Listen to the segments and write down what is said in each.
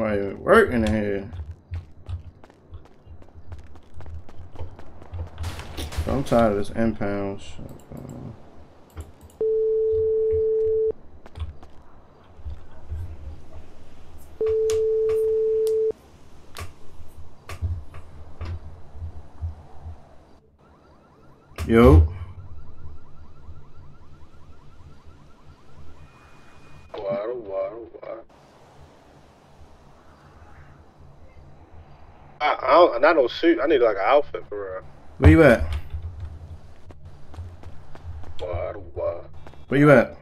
Somebody working in here. I'm tired of this impound shit. bro. Yo. Water, water, water. I, I don't, and I. I need like an outfit for real. Where you at? Water, water. Where you at?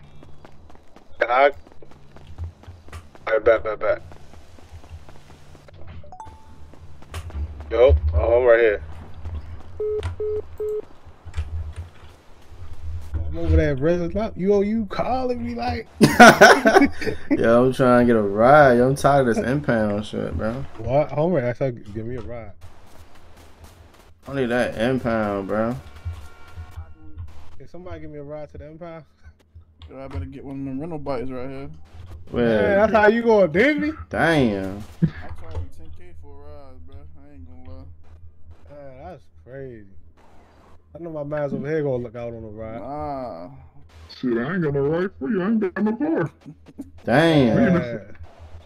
And I. Alright, back, back, back. Yo, oh, I'm right here. I'm over there, brother. Look, You oh, you calling me like Yo, I'm trying to get a ride. Yo, I'm tired of this impound shit, bro. what? Homer asked her give me a ride. I need that impound, bro. Can somebody give me a ride to the Empire? Yo, I better get one of them rental bikes right here. Man, Where? that's how you going, Disney? Damn. I charge you 10k for a ride, bro. I ain't gonna lie. Man, that's crazy. I know my man's over here gonna look out on the ride. Nah. Shit, I ain't got no right for you. I ain't got no car. Damn.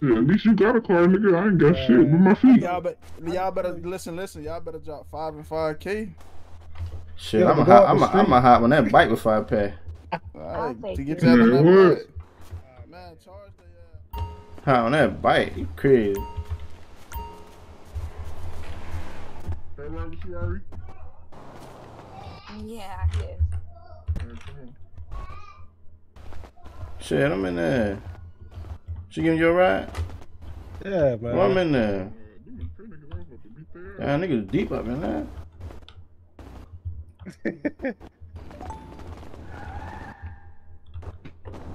Yeah. Shit, at least you got a car, nigga. I ain't got shit with my feet. Y'all, bet, y'all better listen, listen. Y'all better drop five and five k. Shit, Yeah, I'm a but go hot, I'm a, I'm a hot on that bike before five pay. Alright, take to get it. you out of Man, that what? bike. Man, charge the. Uh, Hot on that bike. You crazy. Hey, Robert Ferrari. Yeah, I did. Shit, I'm in there. She giving you a ride? Yeah, man. Well, I'm in there. Them is pretty niggas. I was about to beat their ass. Damn, niggas deep up in there.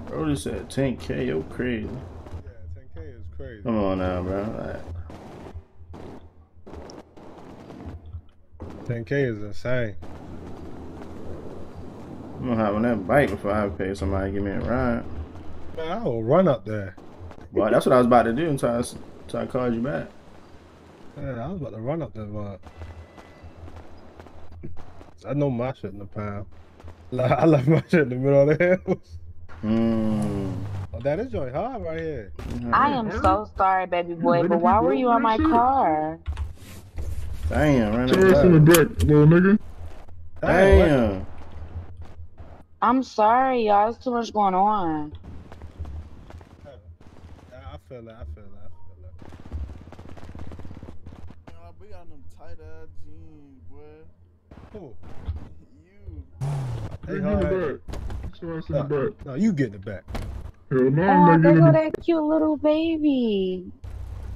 Bro, this said 10k. Yo, crazy. Yeah, 10K is crazy. Come on now, bro. Like, 10K is insane. I'm gonna hop on that bike before I pay somebody to give me a ride. Man, I will run up there. Well, that's what I was about to do until I, until I called you back. Yeah, I was about to run up there, but I know my shit in the pound. Like, I left my shit in the middle of the hills. Mmm. Oh, that is joint hard right here. I am so sorry, baby boy, but why were you on my car? Damn, ran Your ass in the that little nigga. Damn. I'm sorry, y'all. There's too much going on. I I feel that. I feel that. I feel that. you we got them tight ass jeans, boy. Who? You. Hey, Hey, get in hard. the back. Get your ass in the back. No, you get in the back. Hell no, Oh, I'm not getting go in the that cute little baby.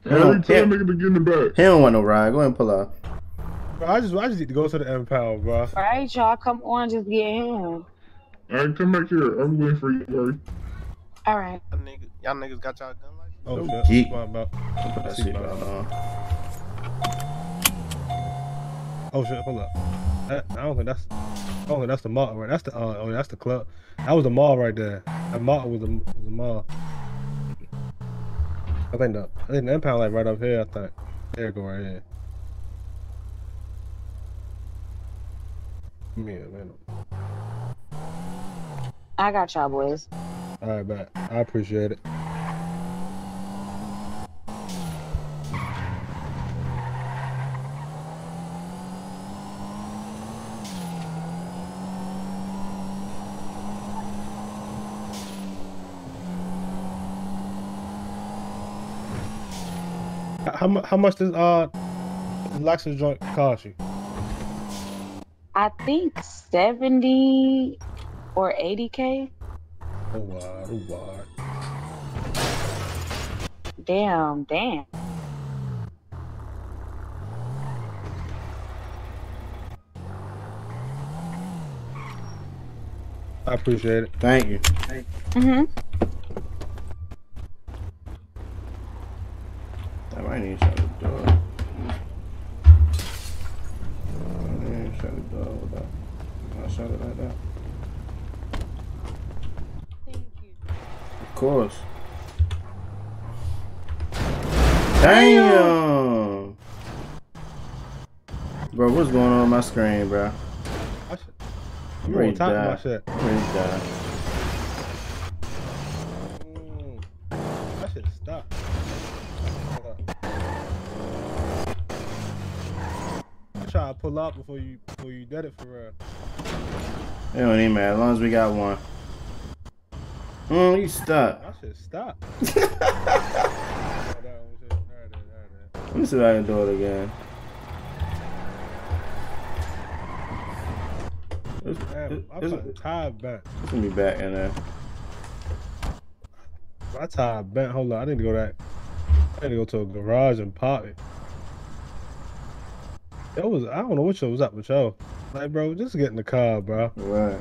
I already tell nigga to get in the back. He don't want no ride. Go ahead and pull up. Bro, I just I just need to go to the impound, bro. All right, y'all, come on, just get him. Alright, come back here. I'm waiting for you, Rory. All right. Y'all niggas, niggas got y'all gun license? Oh Yo, shit. geek. What about? Put that seatbelt on. Oh shit. Hold up. That, I don't think that's. I don't think that's the mall. Right? That's the. Uh, oh, that's the club. That was the mall right there. That mall was the, was the mall. I think the. I think the impound like right up here. I think. There it go right here. Yeah, man. I got y'all, boys. All right, bet. I appreciate it. How much? How much does uh Lexus joint cost you? I think 70 or 80K. Oh wow, oh wow. Damn, damn. I appreciate it. Thank you. Mm-hmm. Damn, I need to shut the door. I need to shut the door without. I'll it like that. Thank you. Of course. Damn. Bro, what's going on on my screen, bro? I should, you Ready to die. I'm ready to die. Mm. That shit stop. Hold up. I try to pull up before you before you did it for real. It don't even matter as long as we got one. Mm, you stuck. I shit stop. That one shit- there it is, there it is. Let me see if I can do it again. It's, Damn, it's, fucking tired bent. it's gonna be back in there. My tired bent. Hold on, I need to go that. I need to go to a garage and pop it. It was I don't know what was up with y'all. Like, bro, just get in the car, bro. Right.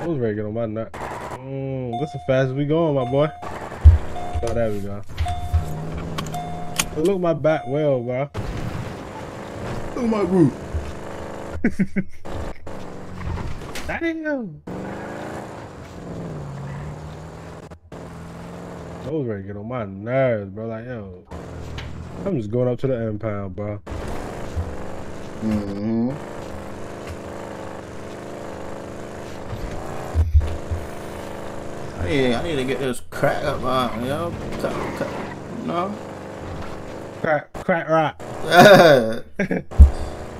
I was ready to get on my nut. Mm, that's the fastest we going, my boy. Oh, there we go. But look my back well, bro. Look at my roof. Damn. I was ready to get on my nerves, bro. Like, yo, I'm just going up to the impound, bro. Mm-hmm. I need, I need to get this crack up on, yo. Cut- cut- No? Crack, crack rock.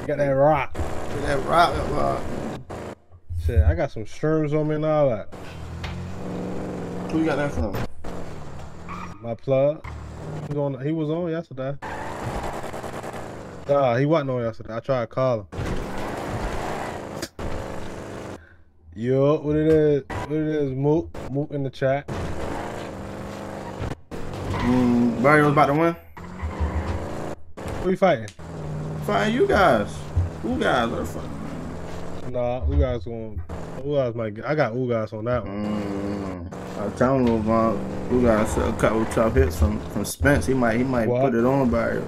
Got that rock. Get that rock up on. Shit, I got some shrooms on me and all that. Who you got that from? My plug. He was on, he was on yesterday. Nah, he wasn't on yesterday. I tried to call him. Yo, what it is? What it is? Moot, Moot in the chat. Mm, Barry was about to win. Who you fighting? Fine, you guys. Who guys are fun? Nah, Ugas going. Ugas might get. I got Ugas on that one. Mm. I telling him about who guys a couple tough hits from from Spence. He might he might What? put it on Barry.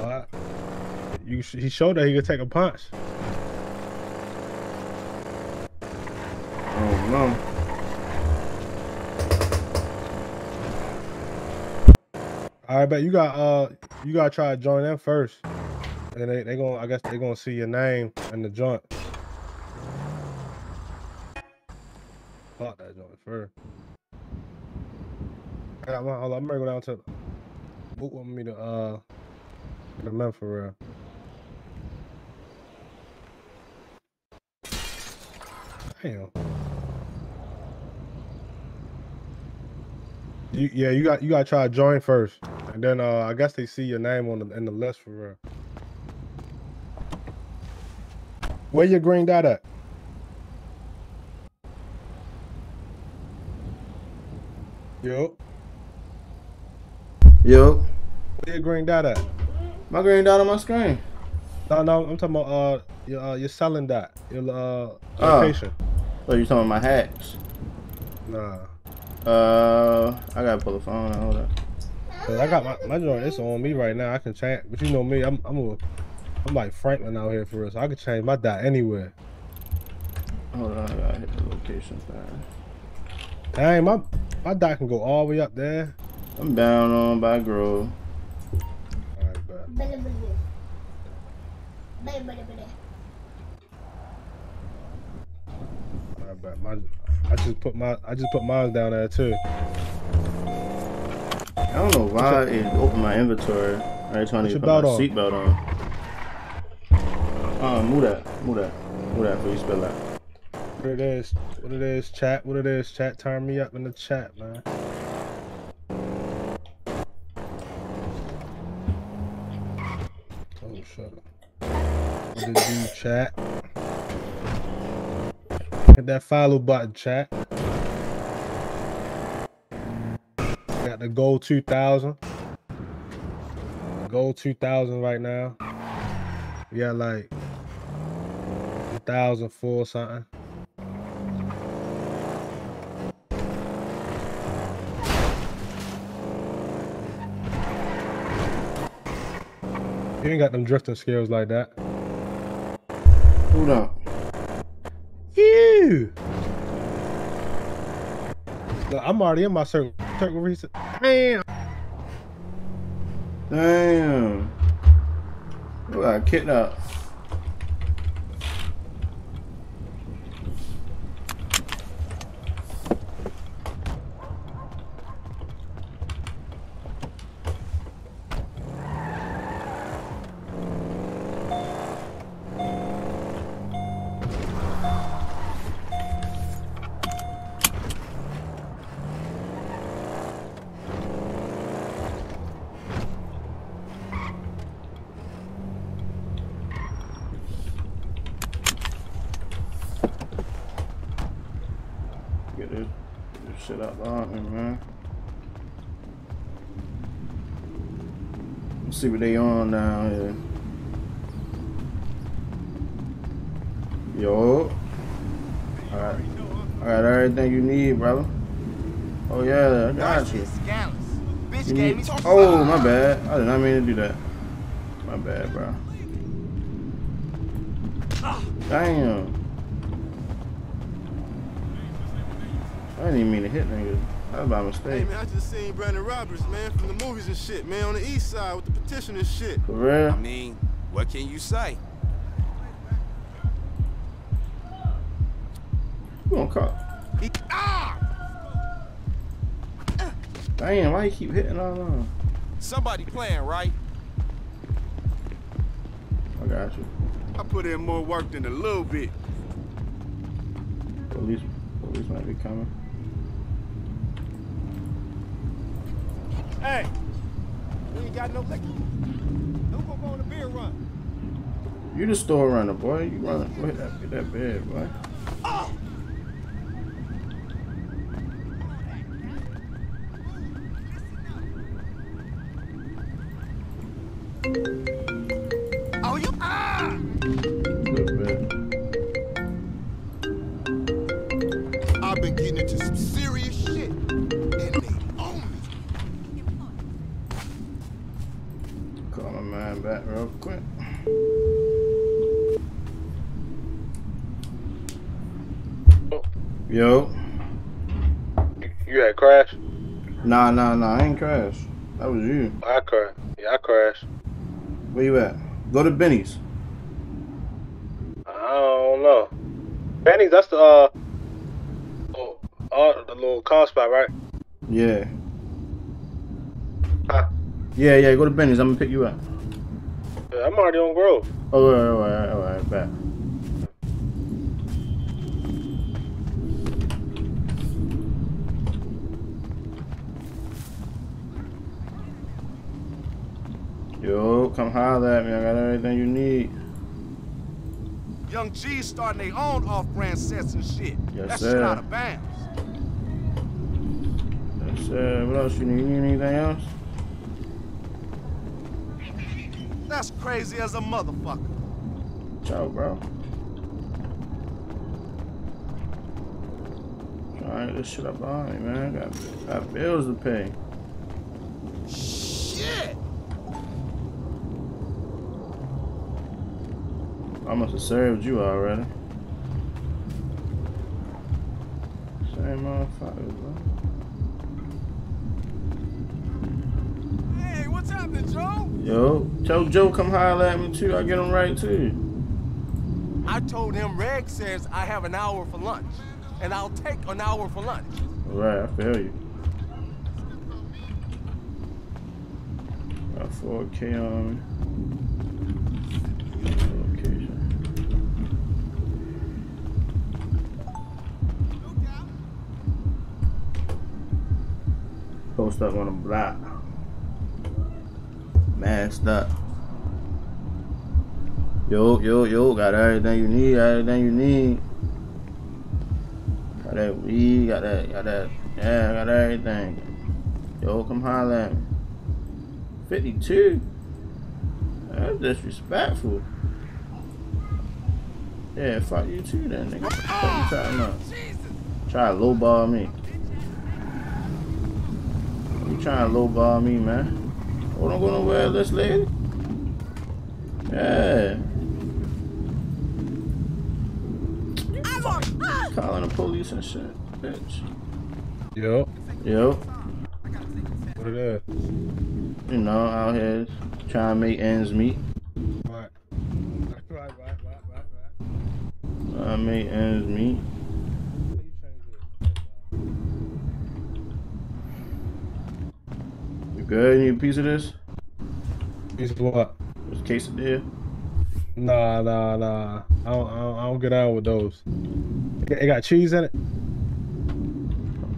Alright. You, sh- he showed that he could take a punch. Oh no. All right, but you got uh, you gotta try to join them first, and they they gonna I guess they gonna see your name in the joint. Fuck that joint first. I hold on, I'm gonna go down to. Boot want me to uh, the men for real. Damn. You, yeah, you got you got to try to join first, and then uh, I guess they see your name on the in the list for real. Where your green dot at? Yo, Yo, where your green dot at? my green dot on my screen. No, no, I'm talking about uh, your uh, your selling dot, your uh, Oh. location. Oh, you talking about my hats? Nah, Uh, I gotta pull the phone. out. Hold up. cause I got my my joint. It's on me right now. I can change, but you know me, I'm I'm a, I'm like Franklin out here for real, so I can change my dot anywhere. Hold on, I gotta hit the location fast. Dang, my my dot can go all the way up there. I'm down on by Grove. All right, bet. All right, bet. My, I just put my I just put mine down there too. I don't know why it opened my inventory. Time Put you your put my seatbelt on. Uh, move that, move that, move that before you spill that. What it is, what it is, chat, what it is, chat. Turn me up in the chat, man. Oh, shit. What it do, chat? Hit that follow button, chat. Got the gold 2000. Gold 2000 right now. We got like a thousand four something. You ain't got them drifting skills like that. Who not? You! Look, I'm already in my circle. Circle reset. Damn! Damn. Ooh, I kidnapped? See what they on now. here. Yo. Alright. Alright, everything you need, brother. Oh yeah, I got you. You need- oh, my bad. I did not mean to do that. My bad, bro. Damn. I didn't even mean to hit niggas. That was by Hey mistake. man, I just seen Brandon Roberts, man, from the movies and shit, man, on the east side and shit. For real? I mean, what can you say? You gonna call? He, ah! Damn, why you keep hitting all on? Somebody playing, right? I got you. I put in more work than a little bit. Police, police might be coming. Hey, we ain't got no liquor. Who gonna go on a beer run? You the store runner, boy. You run, go hit that, get that bed, boy. Go to Benny's. I don't know. Benny's, that's the uh, oh, uh, the little car spot, right? Yeah. Huh? Yeah, yeah. Go to Benny's. I'm gonna pick you up. Yeah, I'm already on Grove. Oh, all right, all right, all right. Back. Yo, come holler at me. I got everything you need. Young G's starting their own off-brand sets and shit. Yes, that sir. shit out of bounds. Yes, sir. What else you need? You need anything else? That's crazy as a motherfucker. Ciao, bro. Alright, this shit up behind me, man. Got, got bills to pay. Shit! I must have served you already. Same motherfucker, bro. Hey, what's happening, Joe? Yo, tell Joe come holler at me too. I get him right too. I told him Reg says I have an hour for lunch, and I'll take an hour for lunch. Right, I feel you. Got 4K on me. Post up on the block. Masked up. Yo, yo, yo, got everything you need, everything you need. Got that weed, got that, got that, yeah, got everything. Yo, come holler at me. 52? That's disrespectful. Yeah, fuck you too then, nigga. What you talking about? Try to lowball me. Trying to lowball me, man. Oh, don't go nowhere, this lady. Yeah. Calling the police and shit, bitch. Yo, Yo, what it is? you know, out here trying to make ends meet. Right. Right, right, right, right, right. Trying to make ends meet. How you change it? You good? You need a piece of this? Piece of what? This quesadilla? Nah, nah, nah. I don't, I don't, I don't get out with those. It got, cheese in it.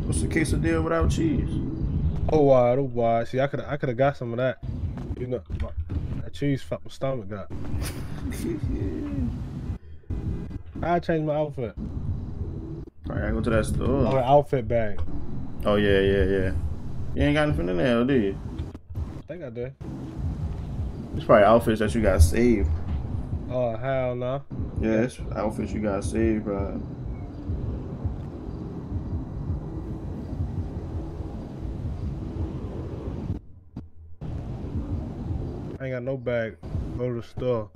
What's a quesadilla without cheese? Oh wow, oh wow. See, I could, I could have got some of that. You know, my, that cheese fucked my stomach up. I changed my outfit. All right, I go to that Oh, store. an outfit bag. Oh yeah, yeah, yeah. You ain't got nothing in there, do you? I think I did. It's probably outfits that you got saved. Oh hell no. Yeah, it's outfits you got saved, bro. I ain't got no bag. Go to the store.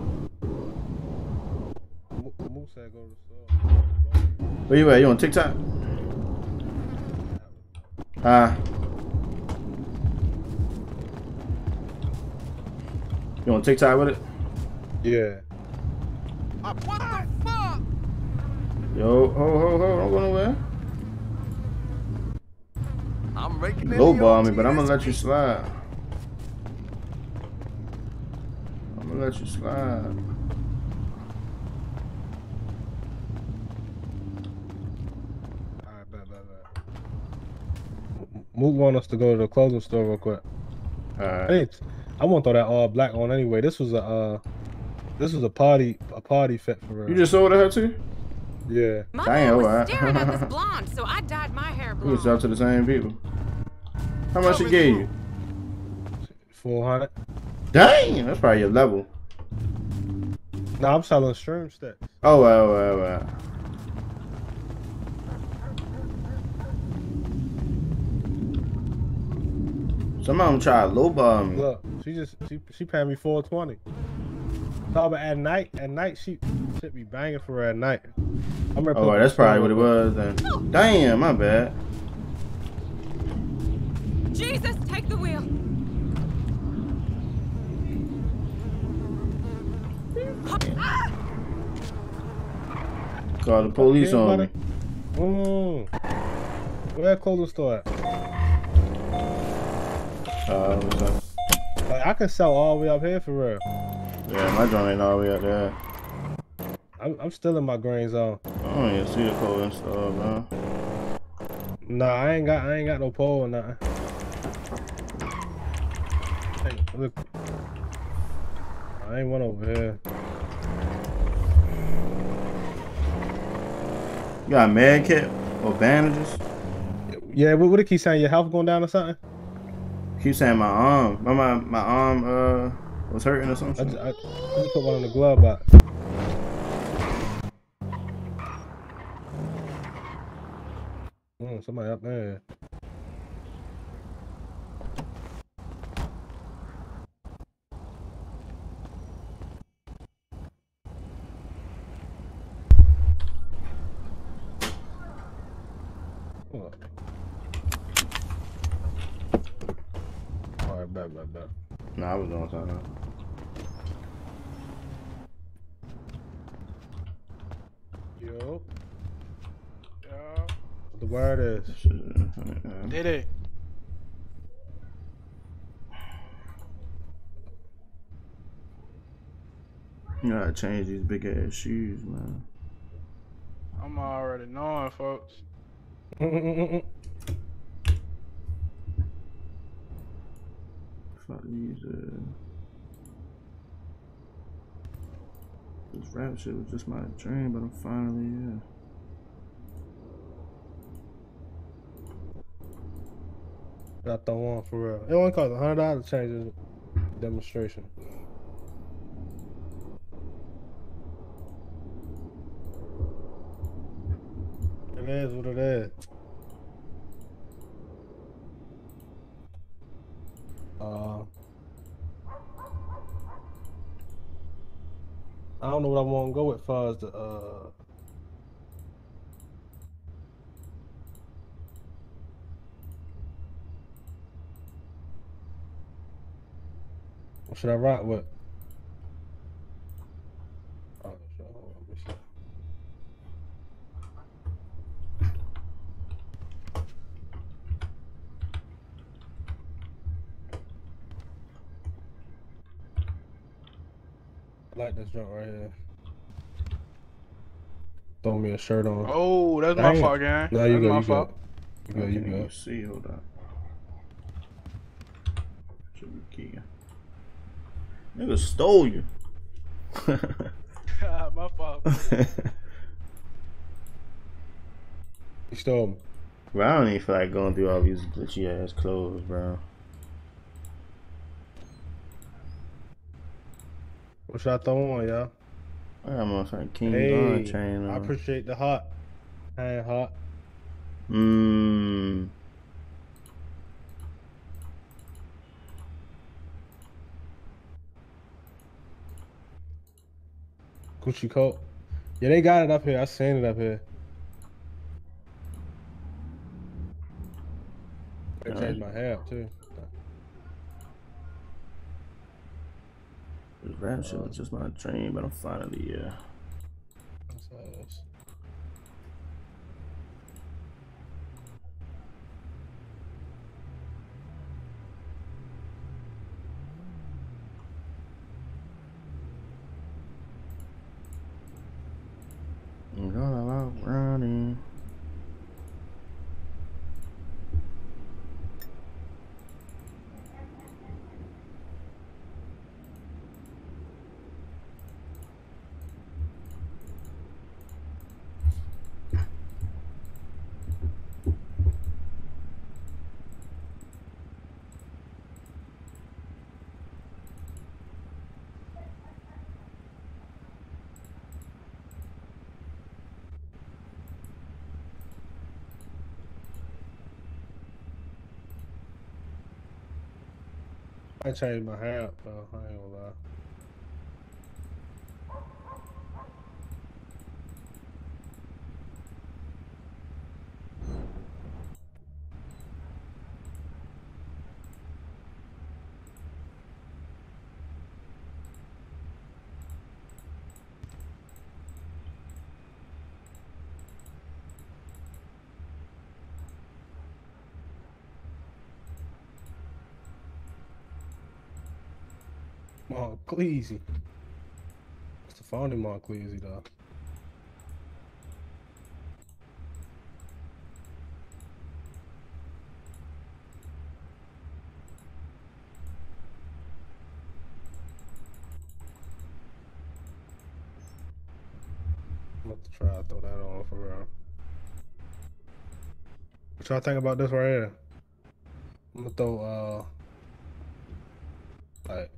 Moose said go to the store. Where you at? You on TikTok? Ah. You on TikTok with it? Yeah. Uh, what the fuck? Yo, ho, ho, ho, don't go nowhere. I'm raking in Low the ball me, but I'm gonna let you slide. I'm gonna let you slide. Alright, bet, bet, bet. Mook want us to go to the clothing store real quick. Alright. Hey, I won't throw that all black on anyway. This was a uh, this was a party a party fit for real. You just sold to her too? yeah. My Damn, man was alright. staring at this blonde, so I dyed my hair We was out to the same people. How much she gave through. you? Four hundred. Dang, that's probably your level. No, I'm selling stream sticks. Oh well, well, well. Some of them try to lowball me. Look, she just she she paying me four twenty. Talk about at night. At night she should be banging for her at night. I'm gonna Oh, that's probably what it was then. Damn, my bad. Jesus, take the wheel. Ah! Call the police Yeah, on me. buddy. Mm. Where that clothing store at? Uh, what's up? Like I can sell all the way up here for real. yeah, my joint ain't all the way up there. I'm, I'm still in my green zone. I don't even see the clothing store, man. Nah, I ain't got I ain't got no pole or nothing. Hey, look. I ain't one over here. You got a med kit or bandages? Yeah, what what it keep saying? Your health going down or something? Keep saying my arm. My my, my arm uh was hurting or I, something. ju- I, I just put one in the glove box. Mm, somebody up there. Hold up. Alright, bet, bet, bet. Nah, I was doing something. Yo, Yeah. what the word is. Shit, uh, Did it. You gotta change these big ass shoes, man. I'm already knowing, folks. Fuck these. Uh, this rap shit was just my dream, but I'm finally here. Got throw on for real. It only cost a hundred dollars to change this demonstration. is what it is. Uh, I don't know what I want to go with far as the uh. What should I write with? Like this joint right here. Throw me a shirt on. Oh, that's my Dang. fault, gang. No, you that's good. my You fault. good. You good. You can't even good. see. Hold on. Should be key. Nigga stole you. my fault. You stole me. bro, I don't even feel like going through all these glitchy ass clothes, bro. What should I throw on, y'all? I got my fucking King Hey, chain I appreciate the hot. I ain't hot. Mmm. Gucci coat. Yeah, they got it up here. I seen it up here. I changed my hair too. This was just my dream, but I'm finally, uh, it is. I'm going out running. I changed my up though. I ain't gonna lie. Moncleasy. It's the founding Moncleasy though. I'm about to try to throw that on for. What y'all think about this right here? I'm gonna throw uh like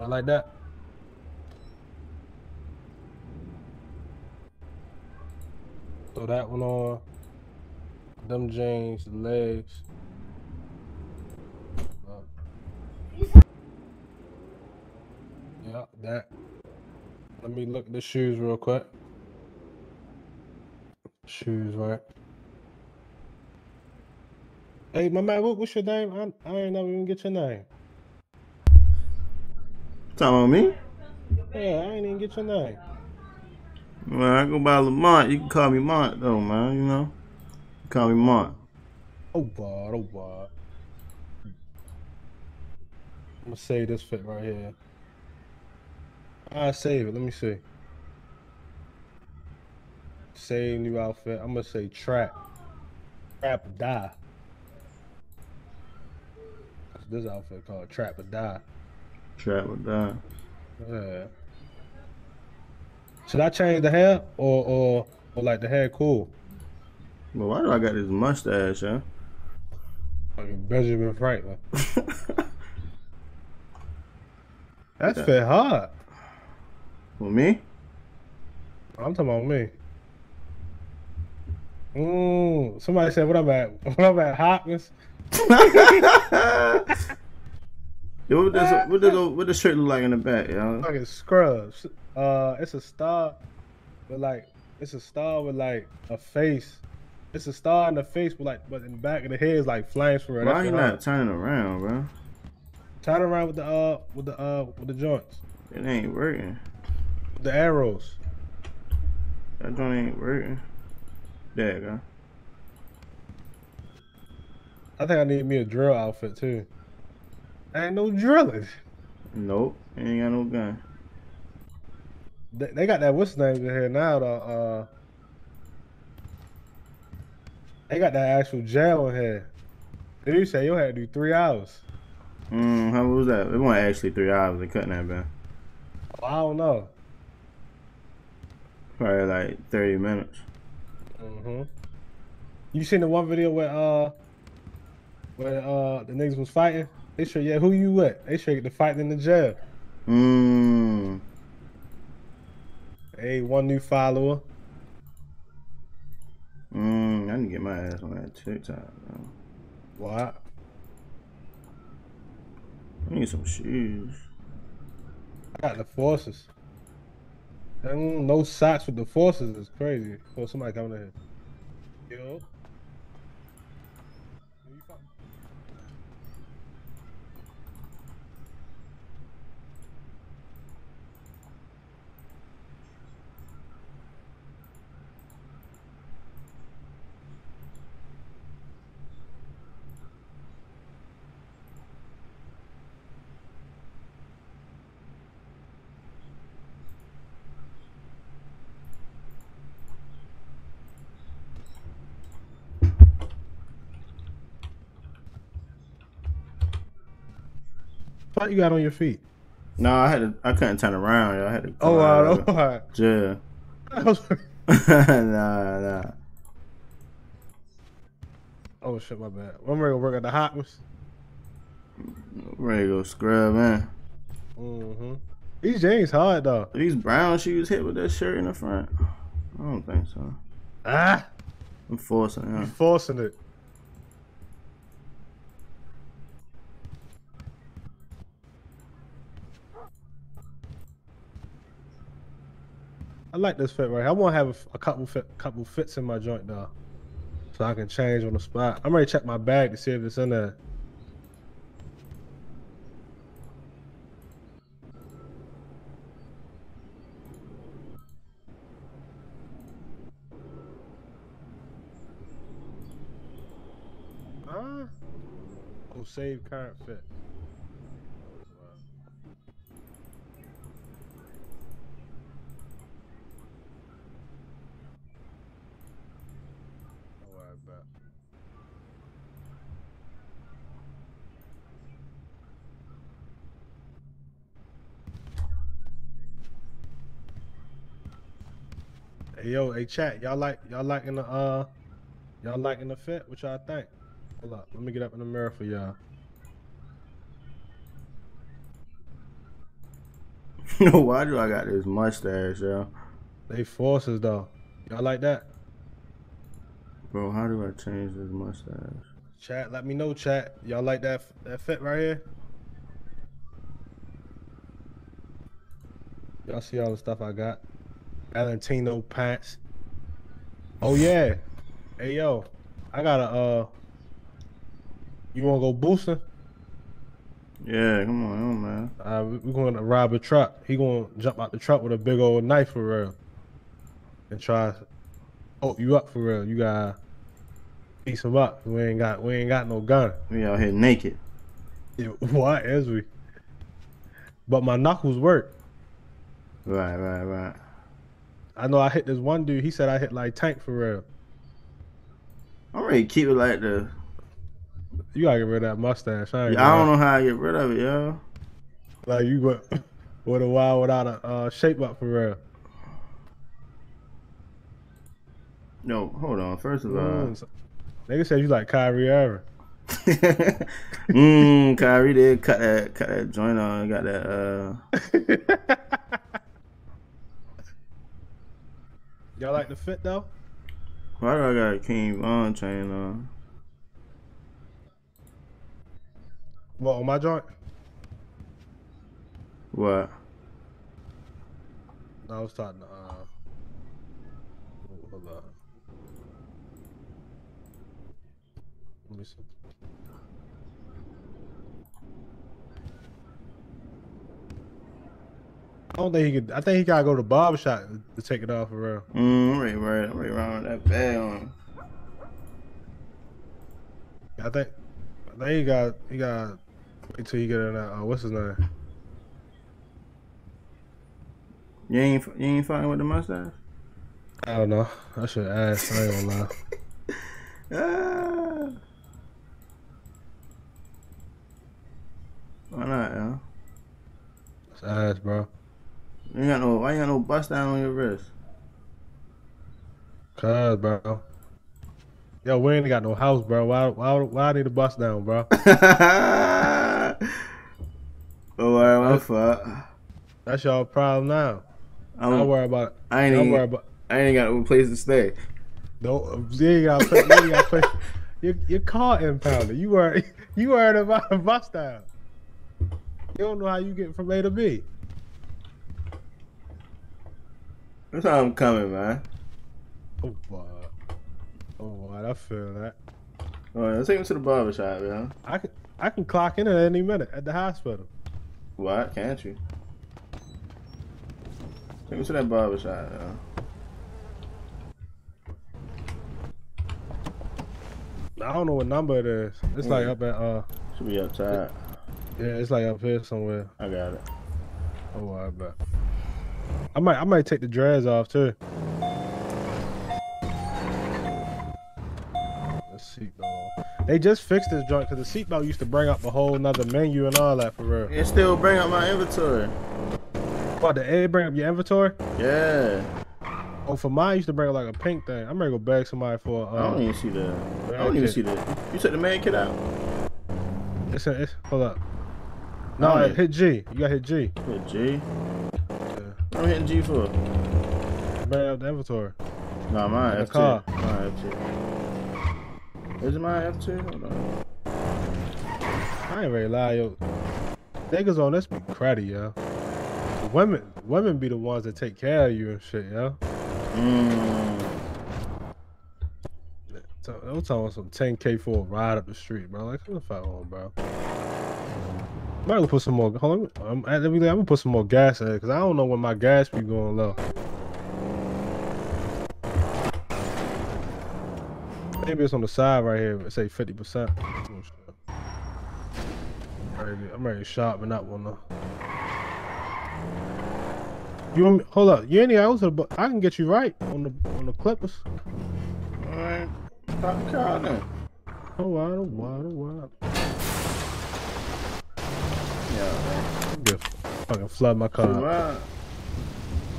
I like that. Throw that one on. Them jeans, legs. Yeah, that. Let me look at the shoes real quick. Shoes, right? Hey, my man, what, what's your name? I, I ain't never even get your name. Talking about me? Yeah, I ain't even get your name. Well, I go by Lamont. You can call me Mont, though, man. You know? You call me Mont. Oh God, oh God. I'm gonna save this fit right here. I save it. Let me see. Save new outfit. I'm gonna say trap. Trap or die. That's this outfit called trap or die. Trap or die. Yeah. Should I change the hair or or or like the hair cool? But why do I got this mustache, huh? Like Benjamin Franklin. That's fit hard. For me? I'm talking about me. Mm, somebody said what I'm at. What I'm at Hopkins. Yo, what does what does what does shirt look like in the back, yo? Fucking scrubs. Uh, it's a star, but like it's a star with like a face It's a star in the face, but like, but in the back of the head is like flames for real. Why That's you not turning around, bro? Turn around with the uh, with the uh, with the joints, It ain't working. the arrows. That joint ain't working. There you go. I think I need me a drill outfit too. Ain't no drilling. Nope. Ain't got no gun. They, they got that what's name in here now though. Uh, they got that actual jail in here. Did you say you had to do three hours? Mm, how was that? It wasn't actually three hours of cutting that, man. I don't know. Probably like 30 minutes. hmm You seen the one video where uh where uh the niggas was fighting? They sure, yeah, who you with? They sure get the fighting in the jail. Mmm. Hey, one new follower. Mmm. I need to get my ass on that TikTok, bro. What? I need some shoes. I got the forces. No socks with the forces is crazy. Oh, somebody coming in here. Yo. What you got on your feet? No, I had to. I couldn't turn around. I had to. Oh, uh, oh, alright. the I was- jail. nah, nah. oh shit, my bad. I'm ready to work at the hot ones. Ready to go scrub, man. Mm-hmm. These jeans hard though. These brown shoes hit with that shirt in the front. I don't think so. Ah, I'm forcing it. you him. forcing it. I like this fit right. here. I want to have a couple fit, couple fits in my joint though, so I can change on the spot. I'm ready to check my bag to see if it's in there. Huh? Oh, save current fit. Don't worry about it. Hey yo, hey chat, y'all like y'all liking the uh y'all liking the fit? What y'all think? Hold up, let me get up in the mirror for y'all. No, why do I got this mustache, yo? They forces though. Y'all like that? Bro, how do I change this mustache? Chat, let me know, chat. Y'all like that that fit right here? Y'all see all the stuff I got? Valentino pants. Oh yeah. Hey yo, I got a uh you wanna go boosting? Yeah, come on, man. Uh we're gonna rob a truck. He gonna jump out the truck with a big old knife for real. And try oh you up for real. You gotta piece him up. We ain't got we ain't got no gun. We out here naked. Yeah, Why is we? But my knuckles work. Right, right, right. I know I hit this one dude. He said I hit like tank for real. I'm ready to keep it like the. You gotta get rid of that mustache. I, Yeah, I don't know how I get rid of it, yo. Like you went with a while without a uh, shape up for real. No, hold on. First of all, Mm, Nigga said you like Kyrie Irving. mmm, Kyrie did cut that cut that joint on. Got that. uh Y'all like the fit though? Why do I got a King Von chain on? What on my joint? What? I was talking to uh hold up. Let me see. I don't think he could. I think he gotta go to barber shop to take it off for real. Mm, I'm ready, right, I'm ready around with that bag on. I think. I think he got. He got. Wait till he get in that. Uh, what's his name? You ain't you ain't fighting with the mustache? I don't know. I should ask. I ain't gonna lie. Ah. Why not, yo? Let's ask, bro. You ain't got no why you got no bust down on your wrist? Cause, bro. Yo, we ain't got no house, bro. Why? Why? Why I need a bust down, bro? oh, alright, my fault. That's y'all problem now. I'm, Don't worry about it. I ain't Don't worry about. I ain't got no place to stay. Don't. You ain't gotta play. You ain't gotta play. Your, your car impounded. You worry. You worried about a bust down. You don't know how you get from A to B. That's how I'm coming, man. Oh boy. Oh boy, I feel that. Alright, let's take me to the barber shop, yo. I can I can clock in at any minute at the hospital. Why can't you? Take me to that barber shop, yo. I don't know what number it is. It's like Mm. up at uh Should be outside. yeah, it's like up here somewhere. I got it. Oh, I bet. I might I might take the dreads off too. The seatbelt. They just fixed this joint because the seatbelt used to bring up a whole nother menu and all that for real. It still bring up my inventory. What the A bring up your inventory? Yeah. Oh, for mine, it used to bring up like a pink thing. I'm ready to go beg somebody for. I don't Uh, even see the. I don't even see the. You took the med kit out. it's, a, it's hold up. No, hit G. You got hit G. Hit G. What I'm hitting G for? Bring up the inventory. No, mine In the F2. car. Mine F2. Is it mine F2? Hold on. I ain't to lie, yo. Niggas on this be cruddy, yo. The women, women be the ones that take care of you and shit, yo. Mm. So, I'm talking about some 10k for a ride up the street, bro. Like, come the fuck on, bro. Might gonna put some more. Hold on, I'm, I'm gonna put some more gas in it because I don't know when my gas be going low. Maybe it's on the side right here. Say 50 percent. I'm ready to sharpen that one though. You want me, hold up? You any else? But I can get you right on the on the Clippers. Alright. Stop then. Oh wow, oh wow, oh wow. Yeah, man. I'm just fucking flood my So car.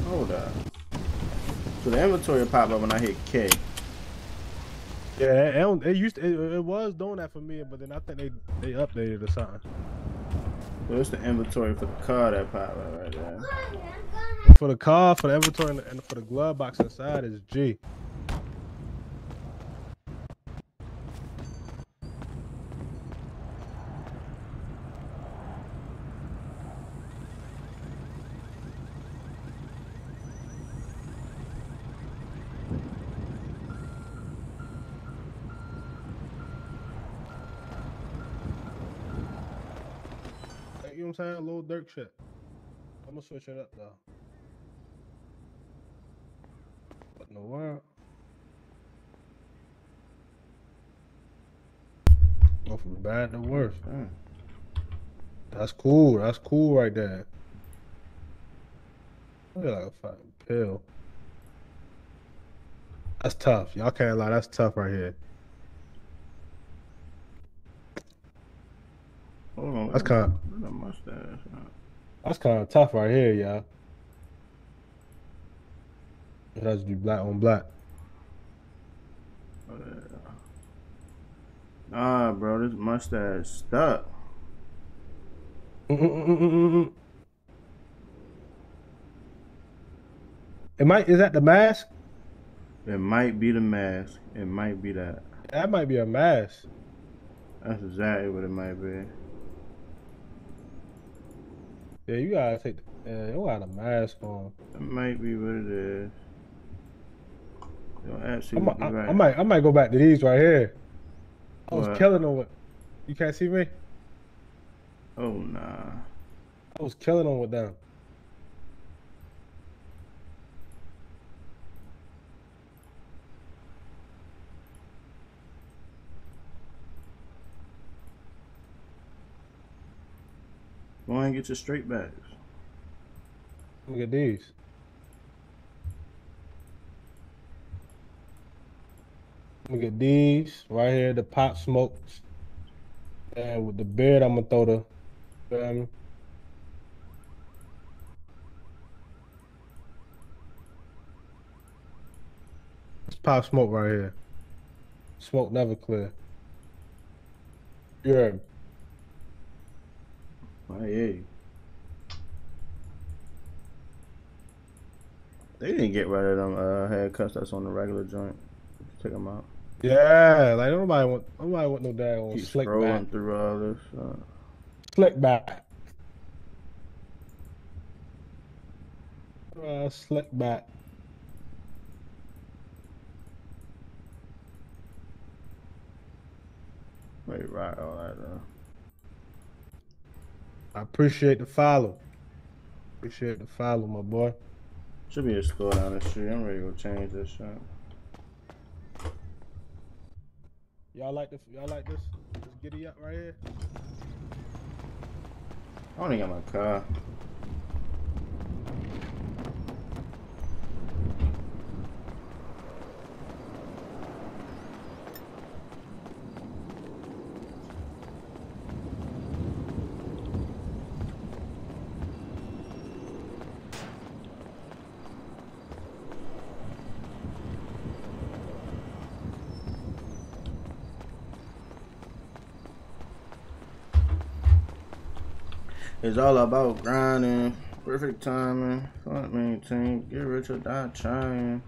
Hold up. So the inventory pop up when I hit K. Yeah, it, it, used to, it, it was doing that for me, but then I think they they updated or something. So it's the inventory for the car that pop up right there. For the car, for the inventory, and, and for the glove box inside is G. I'm saying? A little Dirk shit. I'm gonna switch it up though. What in the world? Go from bad to worse. That's cool. That's cool right there. Look like a fucking pill. That's tough. Y'all can't lie. That's tough right here. Hold on. That's kind of mustache? that's kind of tough right here, y'all. It has to be black on black. Oh, yeah. Nah, bro, this mustache stuck. Mm-mm-mm-mm-mm. It might is that the mask? It might be the mask. It might be that. That might be a mask. That's exactly what it might be. Yeah, you gotta take. The, yeah, you got a mask on. It might be what it is. You're I, I, right. I might, I might go back to these right here. I was What? killing him with. You can't see me. Oh nah. I was killing him with them. Go ahead and get your straight bags. Look at these. Look at these right here, the pop smokes. And with the beard, I'm gonna throw the. feel me? It's pop smoke right here. Smoke never clear. You heard me. I hear you. They didn't get rid of them uh, haircuts that's on the regular joint. Take them out. Yeah, like nobody want nobody want no daggone Keep slick scrolling back. through all this. Uh, Slick back. Uh, slick back. wait, right, all that. Uh, I appreciate the follow. Appreciate the follow, my boy. should be a score down the street. I'm ready to go change this shit. Y'all like this? Y'all like this? This giddy up right here. I don't even got my car. It's all about grinding, perfect timing, fuck maintain, get rich or die trying.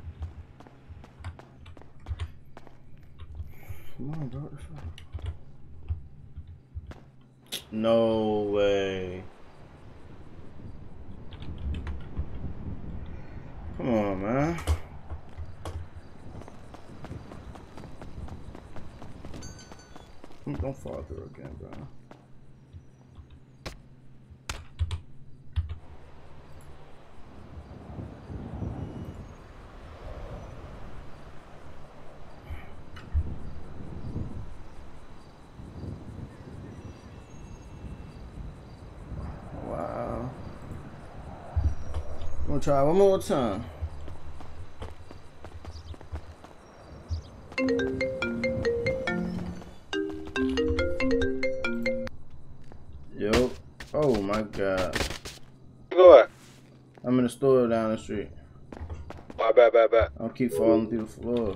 Come on, dog. No way. Come on, man. Don't fall through again, bro. Wow. I'm gonna try one more time. Yo. Oh my god. Go ahead. I'm in the store down the street. My bad, bad, bad. I'll keep falling through the floor.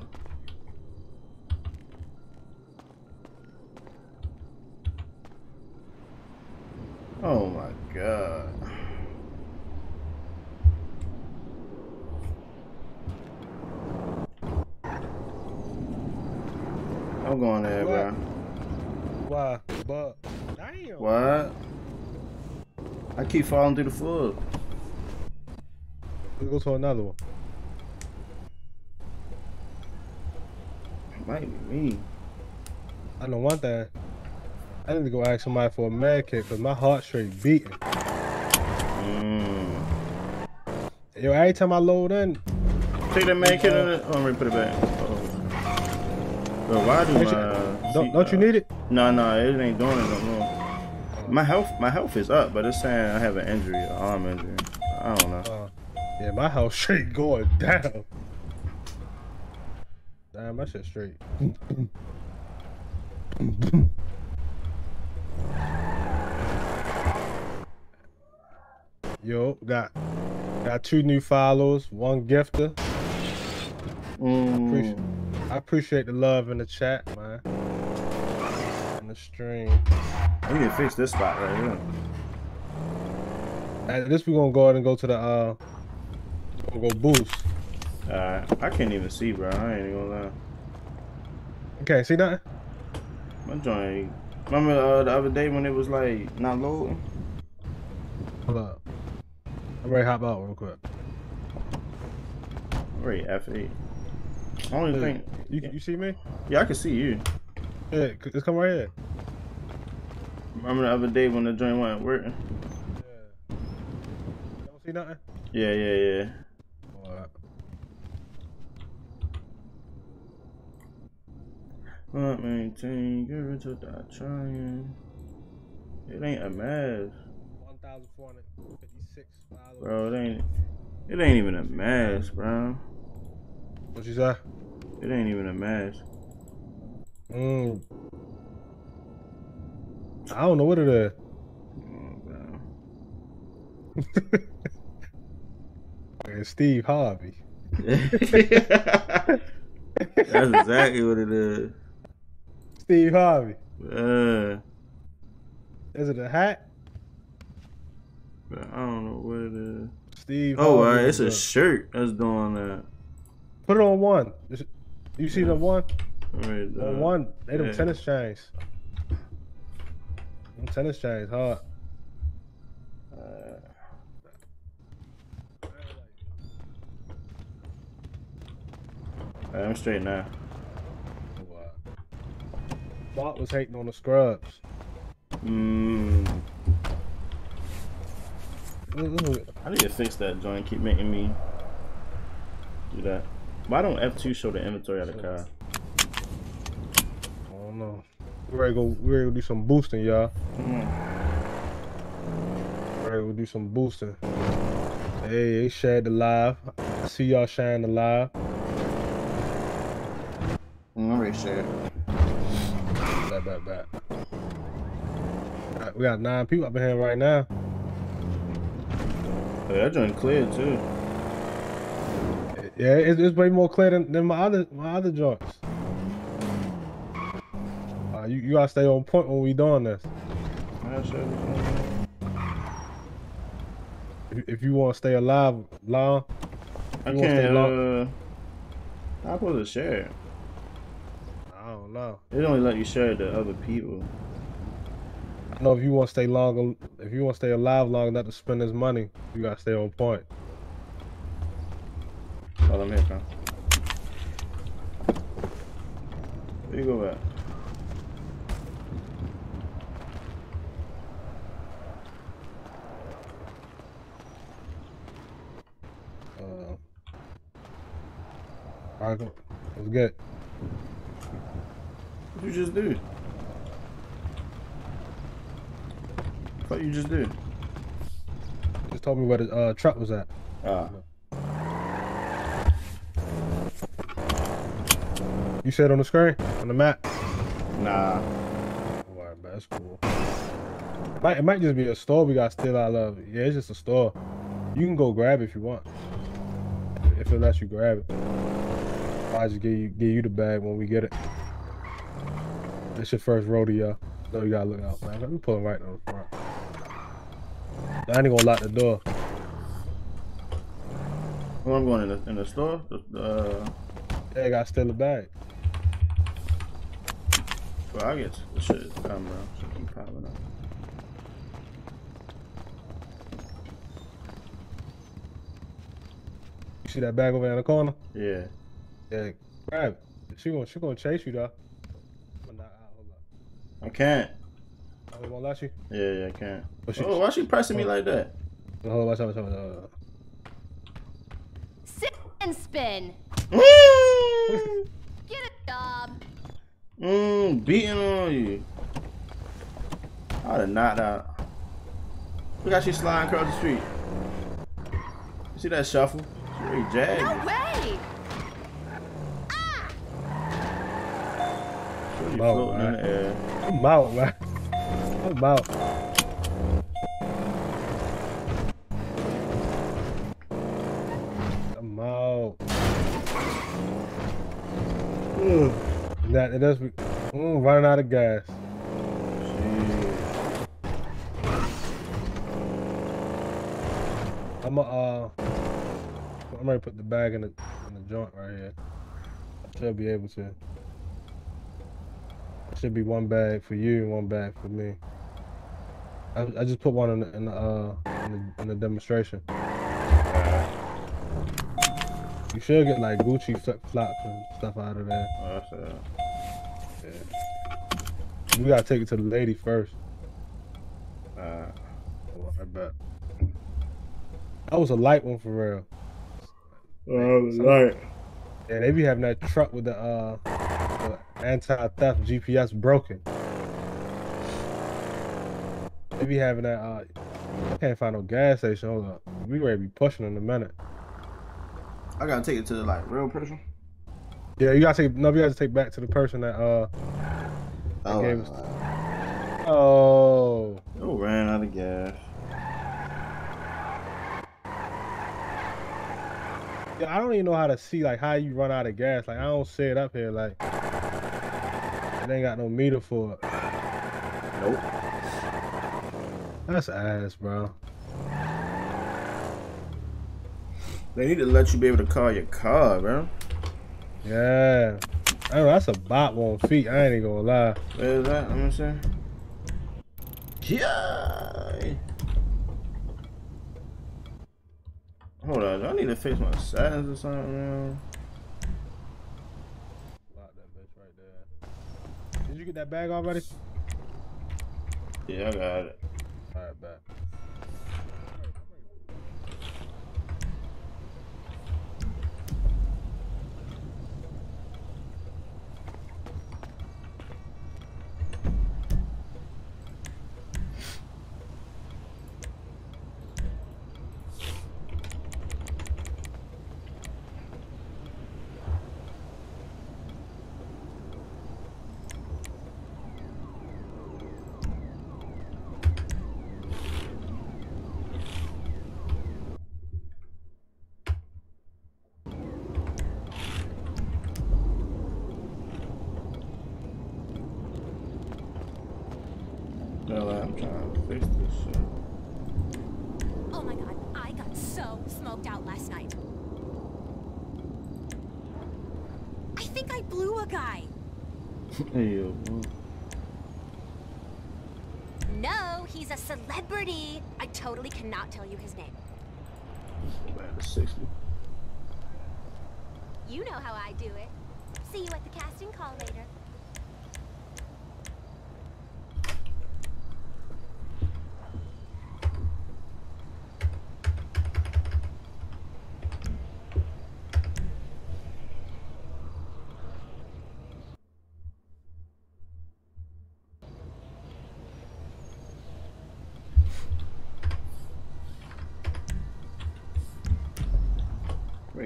Oh my god. I'm going there, bro. Why? But damn. What? I keep falling through the floor. Let's go to another one. Might be me. I know one thing. I need to go ask somebody for a med kit because my heart straight beating. Mm. Yo, every time I load in, Take that med kit in it. Oh, to put it back. Uh-oh. Bro, why do Don't you- my don't, don't you need it? No, no, it ain't doing it no more. My health, my health is up, but it's saying I have an injury, an arm injury. I don't know. Uh, yeah, my health straight going down. Damn, my shit straight. Yo, got got two new followers, one gifter. Appreciate, Mm. I appreciate the love in the chat, man. The stream. I need to fix this spot right here. At this, we're gonna go ahead and go to the uh, we'll go boost. Alright, I can't even see, bro. I ain't even gonna lie. Okay, see nothing? My joint. Remember uh, the other day when it was like not loading? Hold up. I'm ready to hop out real quick. Wait, F8. I don't even think. You, you see me? Yeah, I can see you. Yeah, just come right here. Remember the other day when the joint wasn't working? Yeah. Don't see nothing? Yeah, yeah, yeah. Alright. Not maintain, give it to that trying. It ain't a mess, 1,456 followers. bro. It ain't. It ain't even a mess, bro. What you say? It ain't even a mess. Mm. I don't know what it is. Oh, bro. It's Steve Harvey. That's exactly what it is. Steve Harvey. Uh, Is it a hat? I don't know what it is. Steve Oh, Harvey. alright, it's a is shirt that's doing that. Put it on one. You see the one? Right On one. They them Yeah. tennis chains. Them tennis chains, hard. Uh, I'm straight now. Mark was hating on the scrubs. Mm, Mm-mm. I need to fix that joint. Keep making me do that. Why don't F2 show the inventory of the car? Know. We're ready to go. We're ready to do some boosting, y'all. Mm. We're ready to do some boosting. Hey, they shared the live. I see y'all sharing the live. I'm already sure. Back, back, back. Alright, We got nine people up in here right now. Oh, that joint clear too. Yeah, it's, it's way more clear than, than my other my other joints. You, gotta stay on point when we doing this. I sure this If, if you want to stay alive long, I You wanna stay can't. long? Uh, I'm supposed to share it. I don't know. It only let you share it to other people. I know if you want to stay long, if you want to stay alive long enough to spend this money, you gotta stay on point. Let me here, fam. Where you go back? Uh, all right, go- let's get. it. What you just do? What you just did? Just told me where the uh, truck was at. Ah, You said on the screen, on the map. nah. All right, man, that's cool. Might, it might just be a store we got still out of. Yeah, it's just a store. You can go grab it if you want. If it lets you grab it. I'll just give you give you the bag when we get it. It's your first rodeo. So you gotta look out, man. Let me pull it right on the front. I ain't gonna lock the door. Well, I'm going in the in the store. Uh, Yeah, I gotta steal the bag. well, I get the shit coming bro. Shit keep popping up. You see that bag over there in the corner? Yeah. Yeah, grab it. She gonna she gonna chase you though. But not out, hold up. I can't. I won't let you. Yeah, yeah, I can't. But she- Oh, why she pressing me like that? Hold on, watch out, watch out, watch out. Sit and spin. Mm, Get a job. mm, beating on you. I'd have knocked out. Look how she sliding across the street. You see that shuffle? She really jagged. No way. She really Wow, floating in the air. I'm out, man. I'm out. I'm out. Ugh. That it does. be- Mm, running out of gas. I'm a, uh, I'm to put the bag in the in the joint right here. I should be able to. Should be one bag for you and one bag for me. I, I just put one in the in the, uh, in the in the demonstration. You should get like Gucci flops and stuff out of there. Oh, uh, Yeah. We gotta take it to the lady first. Uh, I bet. That was a light one for real. oh, right. Yeah, they be having that truck with the uh the anti-theft GPS broken. They be having that uh I can't find no gas station. Hold up. We ready to be pushing in a minute. I gotta take it to the like real person. Yeah, you gotta take no you gotta take back to the person that uh that Oh, gave us Oh oh, ran out of gas. Yeah, I don't even know how to see like how you run out of gas. Like I don't see it up here. Like it ain't got no meter for it. Nope. That's ass, bro. They need to let you be able to call your car, bro. Yeah. I know that's a bot on feet. I ain't even gonna lie. Where is that? Let me see. Yeah. Hold on, do I need to fix my settings or something, man? Lock that bitch right there. Did you get that bag already? Yeah, I got it. Alright, bet. No, I'm trying to fix this shit. Oh my god, I got so smoked out last night. I think I blew a guy. Hey. No, he's a celebrity. I totally cannot tell you his name. Man, 60. You know how I do it. See you at the casting call later.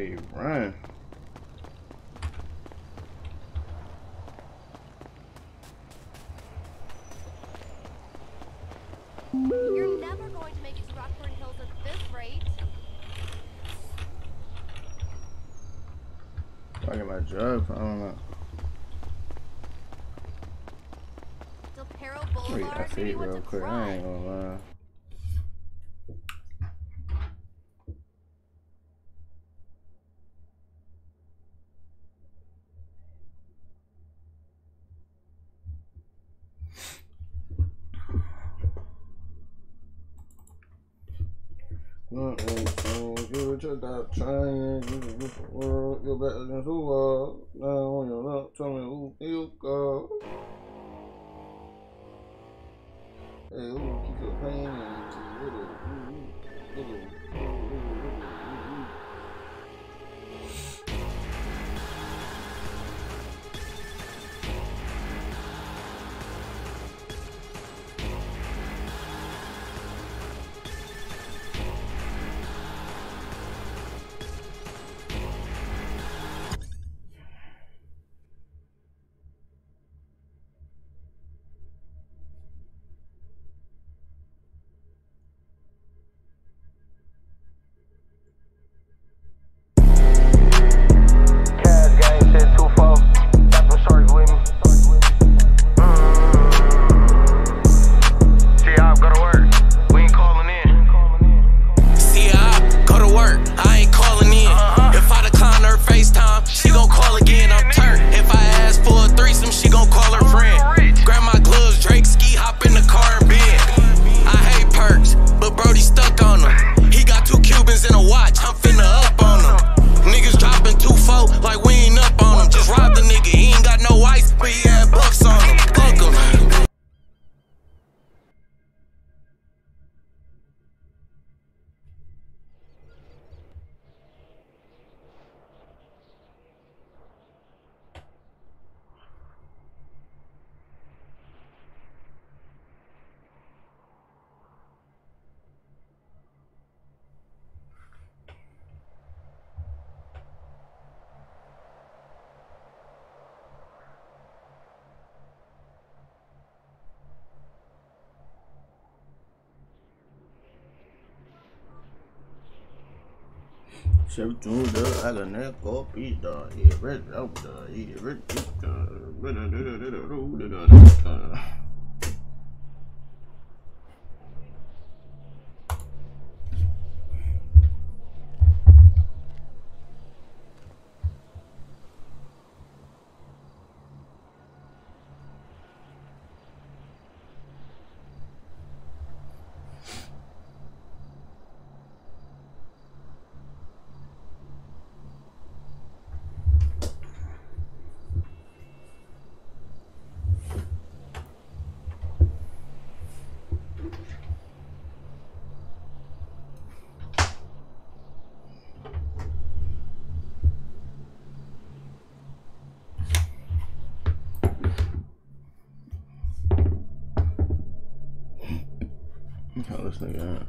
Wait, run. You're never going to make it to Rockford Hills at this rate. I get my drugs. I don't know. Del Perro Wait, I see it real quick. I ain't gonna lie. That copy, dog. Yeah, red dog. Yeah, red out, How this nigga at?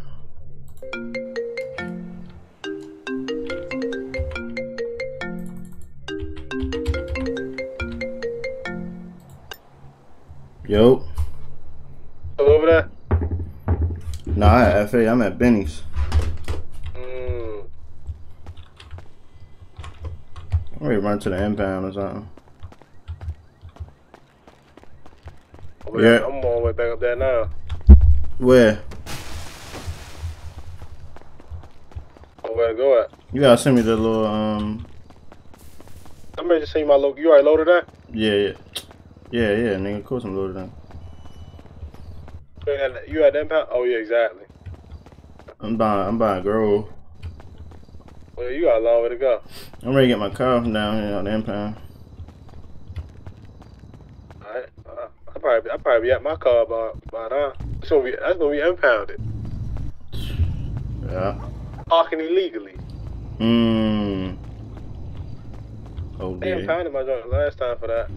Yo. Still over there? Nah, I at FA. I'm at Benny's. Mm. I'm ready to run to the impound or something. Yeah. I'm on my way back up there now. Where? Oh, where to go at? You gotta send me the little um. I'm ready to see my local. You already loaded that? Yeah, yeah, yeah, yeah. Nigga, of course I'm loaded in. You at, you impound? Oh yeah, exactly. I'm buying. I'm buying Grove. Well, you got a long way to go. I'm ready to get my car from down here on the impound. Alright. Uh, I probably I probably be at my car by by now. It's gonna be that's gonna be impounded. Yeah. Parking illegally. Mmm. Oh, They yeah. impounded my joint last time for that.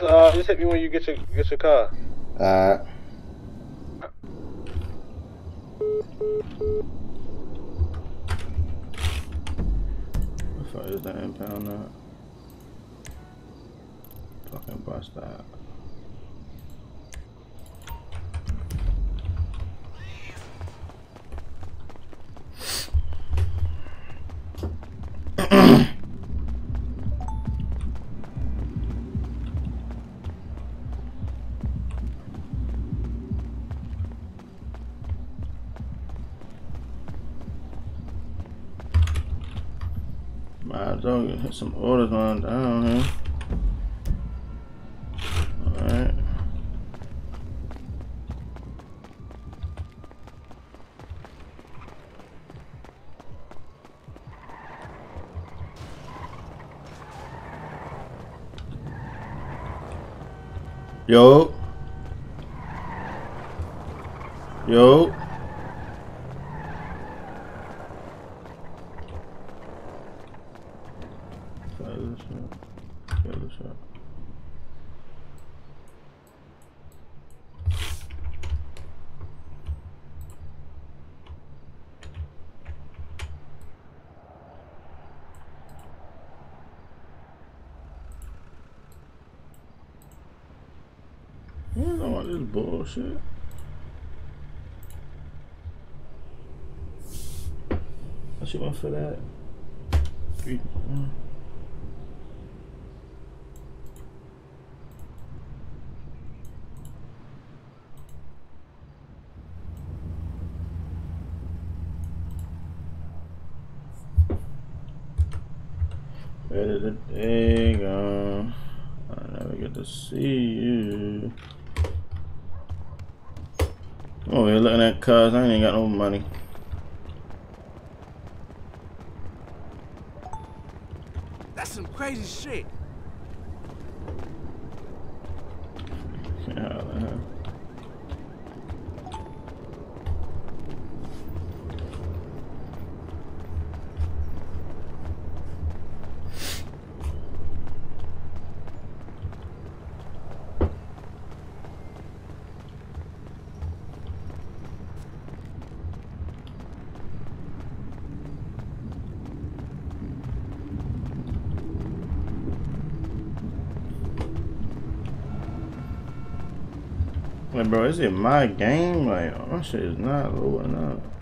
Uh, just hit me when you get your get your car. Alright. What the fuck is that impound now? Fucking bust that. Well hit some orders on down here. Alright. Yo. Fire this up. Kill this up. I don't want this bullshit. What you want for that? Three. mm. Where did the day go? I never get to see you. Oh, you're looking at cars. I ain't got no money. That's some crazy shit. Yeah, the hell. Like, bro, is it my game? Like, my shit is not loading up.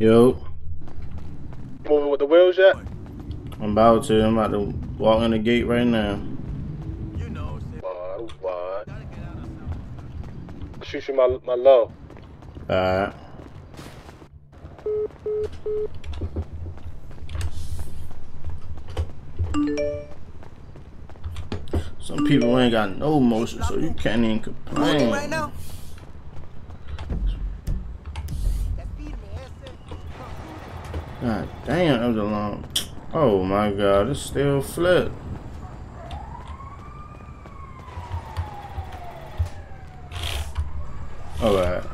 Yo, Moving with the wheels yet? I'm about to. I'm about to walk in the gate right now. You know, What? What? Shoot you my my low. Alright. Some people ain't got no motion, so you can't even complain. Right now? God damn, that was a long. Oh my god, it's still flip. Alright.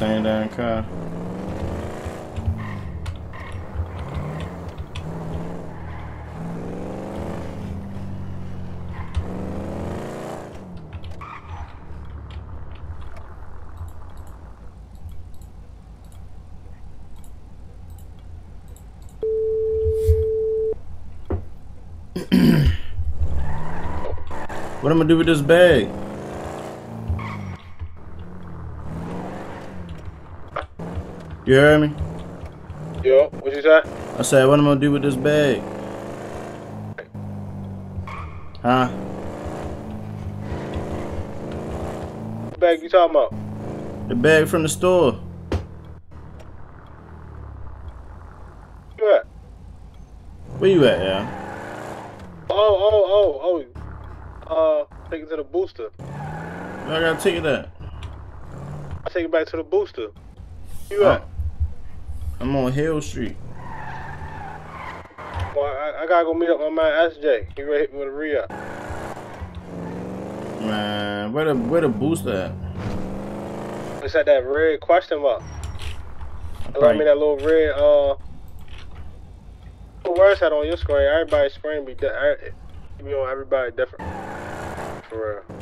Same damn car. What am I'm gonna do with this bag? You hear me? Yo, what you say? I said, what am I gonna do with this bag? Huh? What bag you talking about? The bag from the store. You at? Where you at, yeah? Oh, oh, oh, oh. Uh, take it to the booster. Where I gotta take it at? I take it back to the booster. You at? I'm on Hill Street. Well, I, I gotta go meet up on my man SJ. He ready to hit me with a re-up. Man, where the where the booster at? It's at that red question mark. Right. me that little red, uh, what words had on your screen? Everybody's screen be different. You be on everybody different. For real.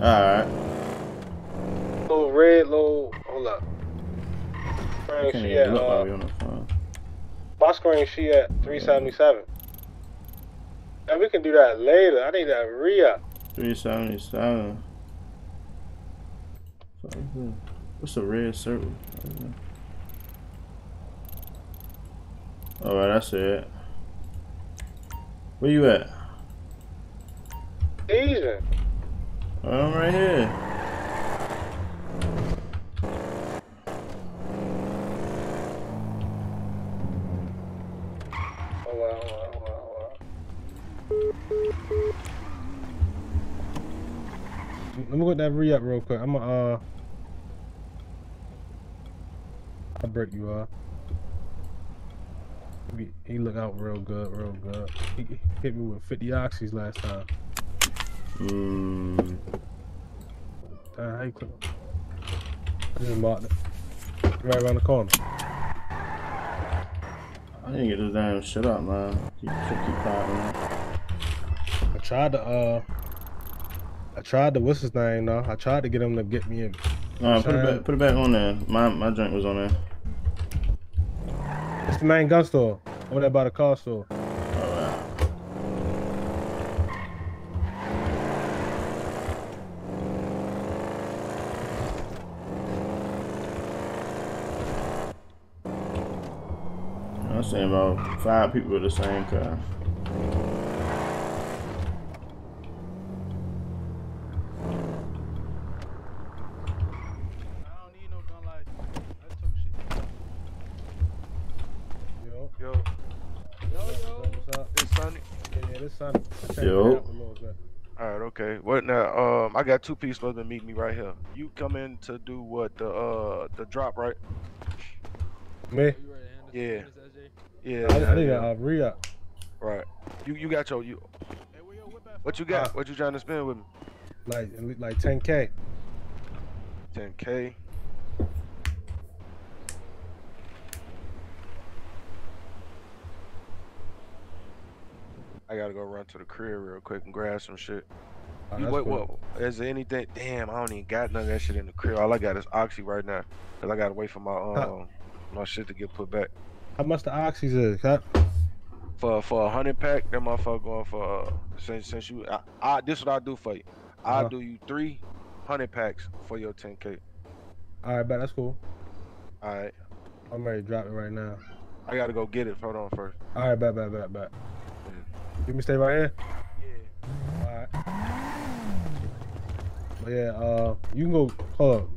Alright. Little red, little, hold up. Screen, she at, look while we uh, the phone. my screen, she at 377. And we can do that later. I need that re-up. 377. What's a red circle? Alright, that's it. Where you at? Easy. I'm right here. Hold on, hold on, hold on, hold on. Let me get that re up real quick. I'm gonna uh I'll break you off. He, he look out real good, real good. He hit me with 50 oxys last time. Mm, Damn, how you click? I just marked it. Right around the corner. I didn't get this damn shit up, man. Keep popping. I tried to uh I tried to what's his name though? I tried to get him to get me in. Uh, put it back. Put it back on there. My my drink was on there. It's the main gun store. Over there by the car store. Alright. I'm about five people with the same car. I don't need no gun license. I took shit. Yo, Yo, Yo, yo. what's up? it's Sonny. Yeah, yeah, this Sunday. Yo. it up a little bit. All right, okay. What now? Um, I got two people supposed to meet me right here. You come in to do what? The uh, the drop, right? Me? You ready to handle Yeah. Yeah. I, I yeah, need a uh, re-up. Right. You you got your you. Hey, where your whip at? What you got? Uh, what you trying to spend with me? Like like 10k. 10k. I gotta go run to the crib real quick and grab some shit. Oh, You, what, cool. what, is there anything? Damn, I don't even got none of that shit in the crib. All I got is oxy right now, cause I gotta wait for my um my shit to get put back. How much the oxys is? Huh? For for a hundred pack, that motherfucker going for uh, since since you I, I this what I do for you. I'll Uh-huh. do you three hundred packs for your 10k. All right, bet that's cool. All right, I'm ready to drop it right now. I gotta go get it. Hold on first. All right, bet, bet, bet, bet. You me stay right here. Yeah. All right. But yeah, uh, you can go. Hold up.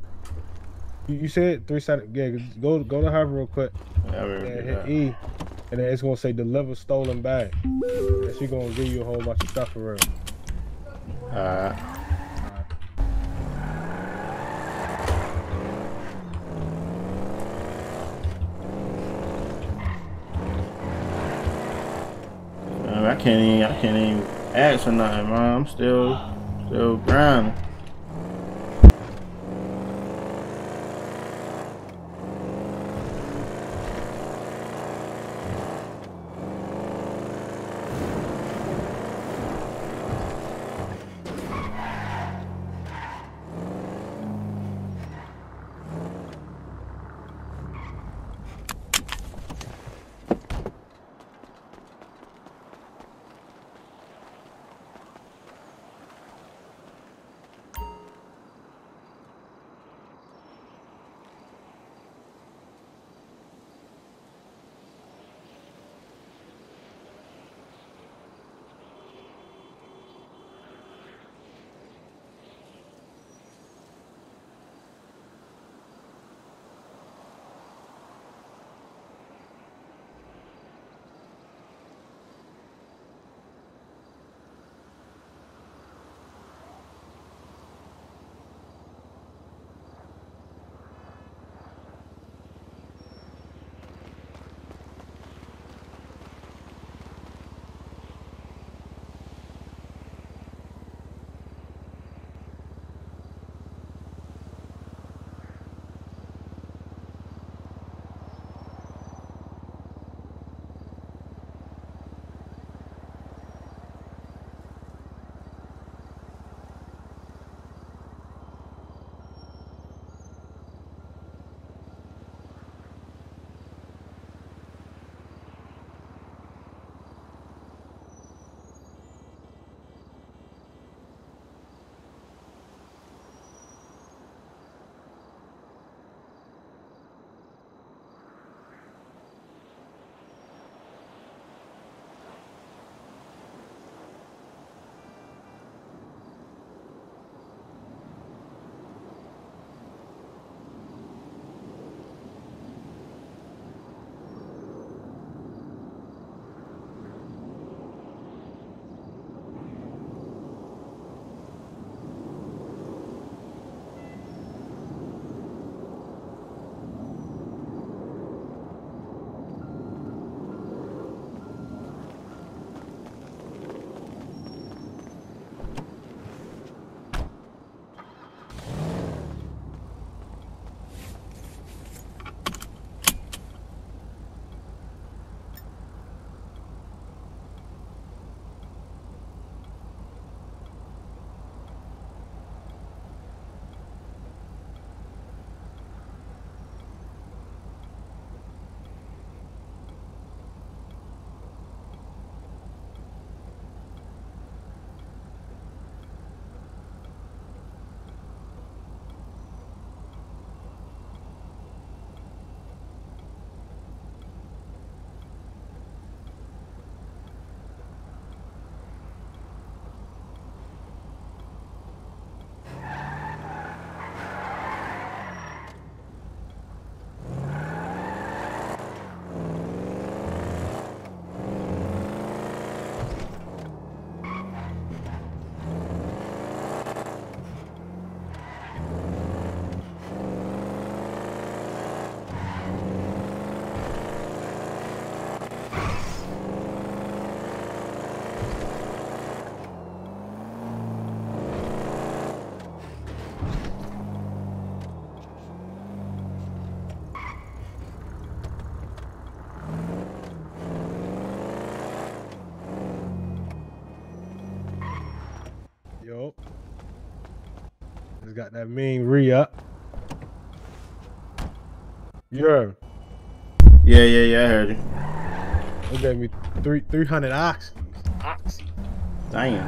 You, you said three sided, Yeah, go go to her real quick. Yeah, And hit that. E, and then it's gonna say deliver stolen bag. And she gonna give you a whole bunch of stuff for real. Alright. I can't even I can't even ask for nothing, man. I'm still still grinding. Got that mean re up. You heard? Yeah, yeah, yeah, I heard you. They gave me three three hundred oxy. Oxy. Damn.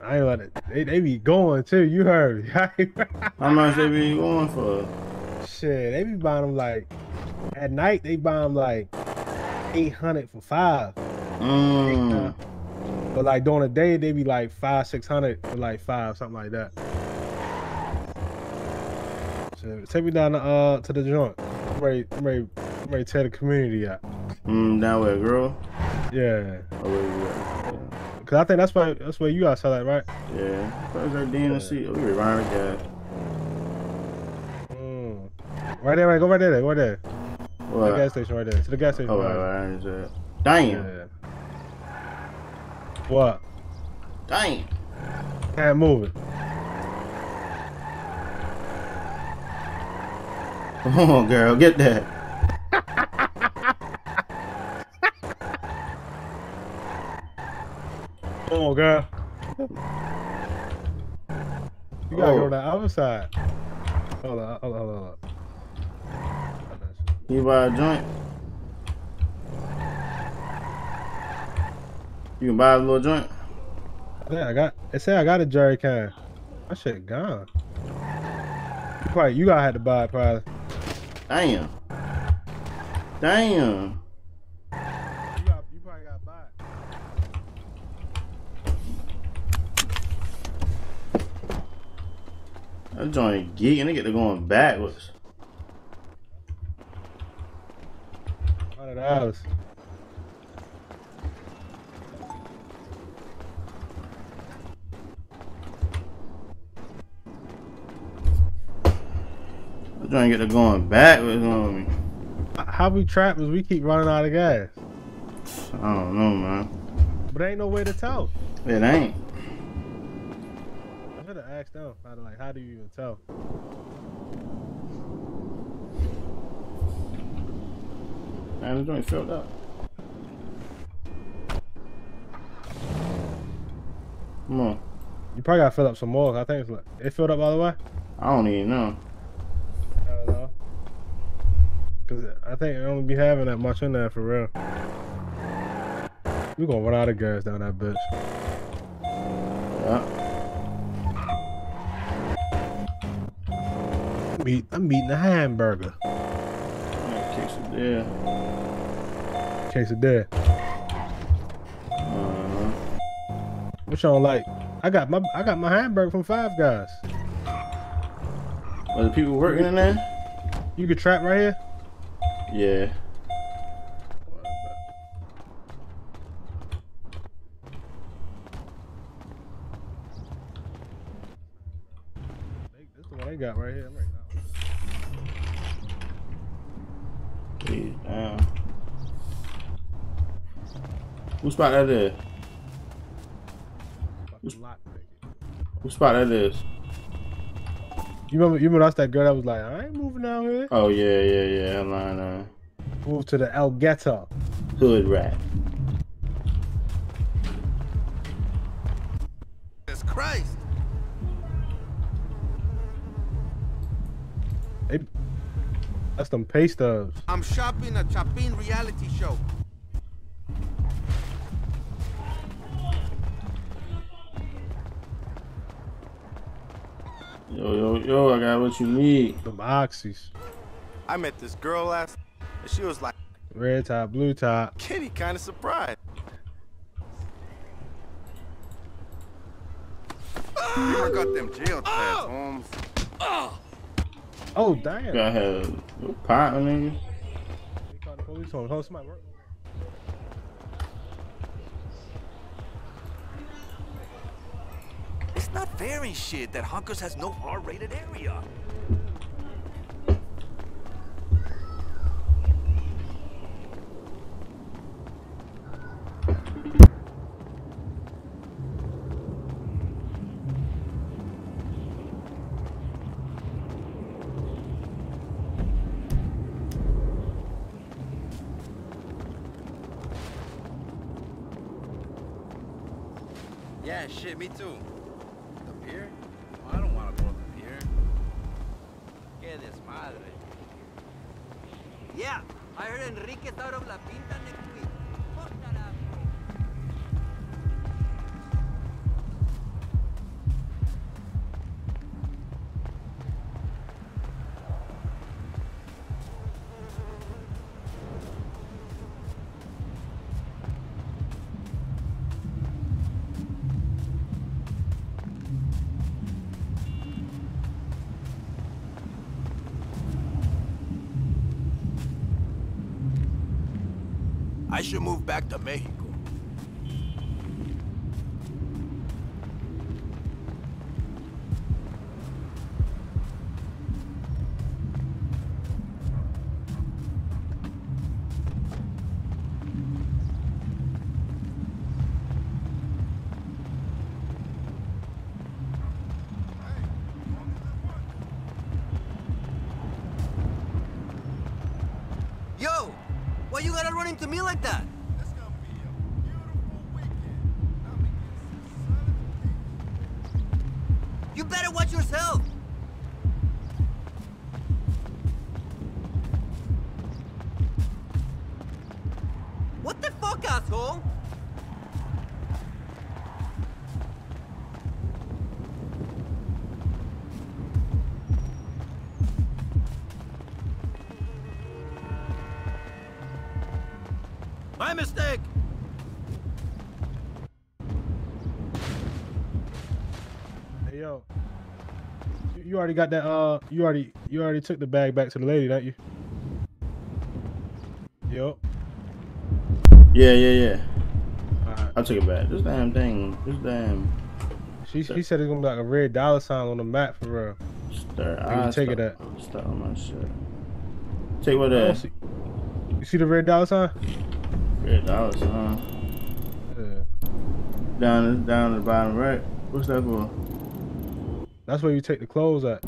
I ain't let it. They, they be going too. You heard? me. How much they be going for? Shit, they be buying them like at night. They buy them like eight hundred for five. Mm. But like during the day, they be like five, six hundred for like five, something like that. So take me down to, uh to the joint. I'm ready, I'm ready, I'm ready to tear the community out. Mm, down with a girl? Yeah. Oh, where you at? Cause I think that's why that's where you guys sell that, right? Yeah. Where's that DNC? Oh, we around the. Mm. Right there, right. Go right there. Go right there. What? The gas station right there. To the gas station. Oh, right right, right, right, right. Damn. Yeah. What? Damn. Can't move it. Come on, girl, get that. Come on, girl. You gotta Oh. go to the other side. Hold on, hold on, hold on. You buy a joint? You can buy a little joint? Yeah, I got. It said I got a jerry can. That shit gone. You probably you gotta have to buy it probably. Damn. Damn. You got, you probably gotta buy it. That joint geeking. They get to going backwards. Hundred dollars. That to get to going backwards on me. How we trap is we keep running out of gas. I don't know, man. But ain't no way to tell. It ain't. I should have asked them. How to, like, how do you even tell? Man, the joint filled up. Come on. You probably gotta fill up some more. I think it's like it filled up all the way. I don't even know. I don't know. Cause I think it only be having that much in there for real. We gonna run out of gas down that bitch. Yeah. I'm, eat, I'm eating a hamburger. Yeah, quesadilla. Quesadilla. Uh, What y'all like? I got my I got my hamburger from Five Guys. are the people working in there? You could trap right here. Yeah. This they got right here. I'm right now. Please, damn. Who spot that is? About to lock pick it. Who spot that is? You remember? You remember that's that girl that was like, I ain't moving down here. Oh yeah, yeah, yeah. Line uh, Move to the El Ghetto. hood rat. Jesus Christ. They, that's them pay stubs. I'm shopping a Chapin reality show. Yo, yo, yo! I got what you need. Them oxys. I met this girl last and she was like, Red top, blue top. Kitty kind of surprised. Ah, I got them jail tats, Holmes. Oh damn. Got have your partner, nigga. They called the police on. Hold somebody It's not fair and shit that Honkers has no R-rated area. Yeah, shit, me too. I should move back to Mexico. Already got that? Uh, you already you already took the bag back to the lady, don't you? Yo. Yeah, yeah, yeah. Alright. I took it back. This damn thing. This damn. She she said it's gonna be like a red dollar sign on the map for real. Stir. You take it at? Start on my shit. Take what I see- You see the red dollar sign? Red dollar sign. Yeah. Down, down the bottom right. What's that for? That's where you take the clothes at.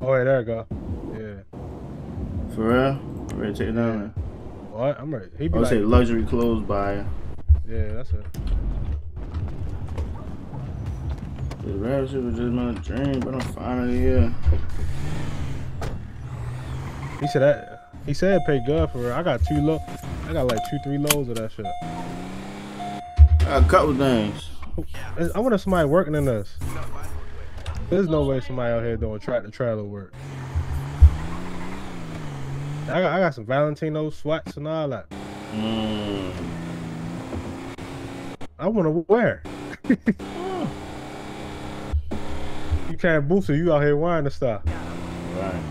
Oh yeah, there we go. Yeah. For real? Ready to take it down there. What? I'm ready. He I be would like, say luxury clothes buyer. yeah, that's it. The rap shit was just my dream, but I'm finally here. He said that. He said it paid good for real. I got two low. I got like two, three loads of that shit. I got a couple things. I wonder if somebody working in this. There's no way somebody out here doing tractor trailer work. I got, I got some Valentino sweats and all that. Mm. I want to wear. you can't boost it. You out here wearing the stuff. Right.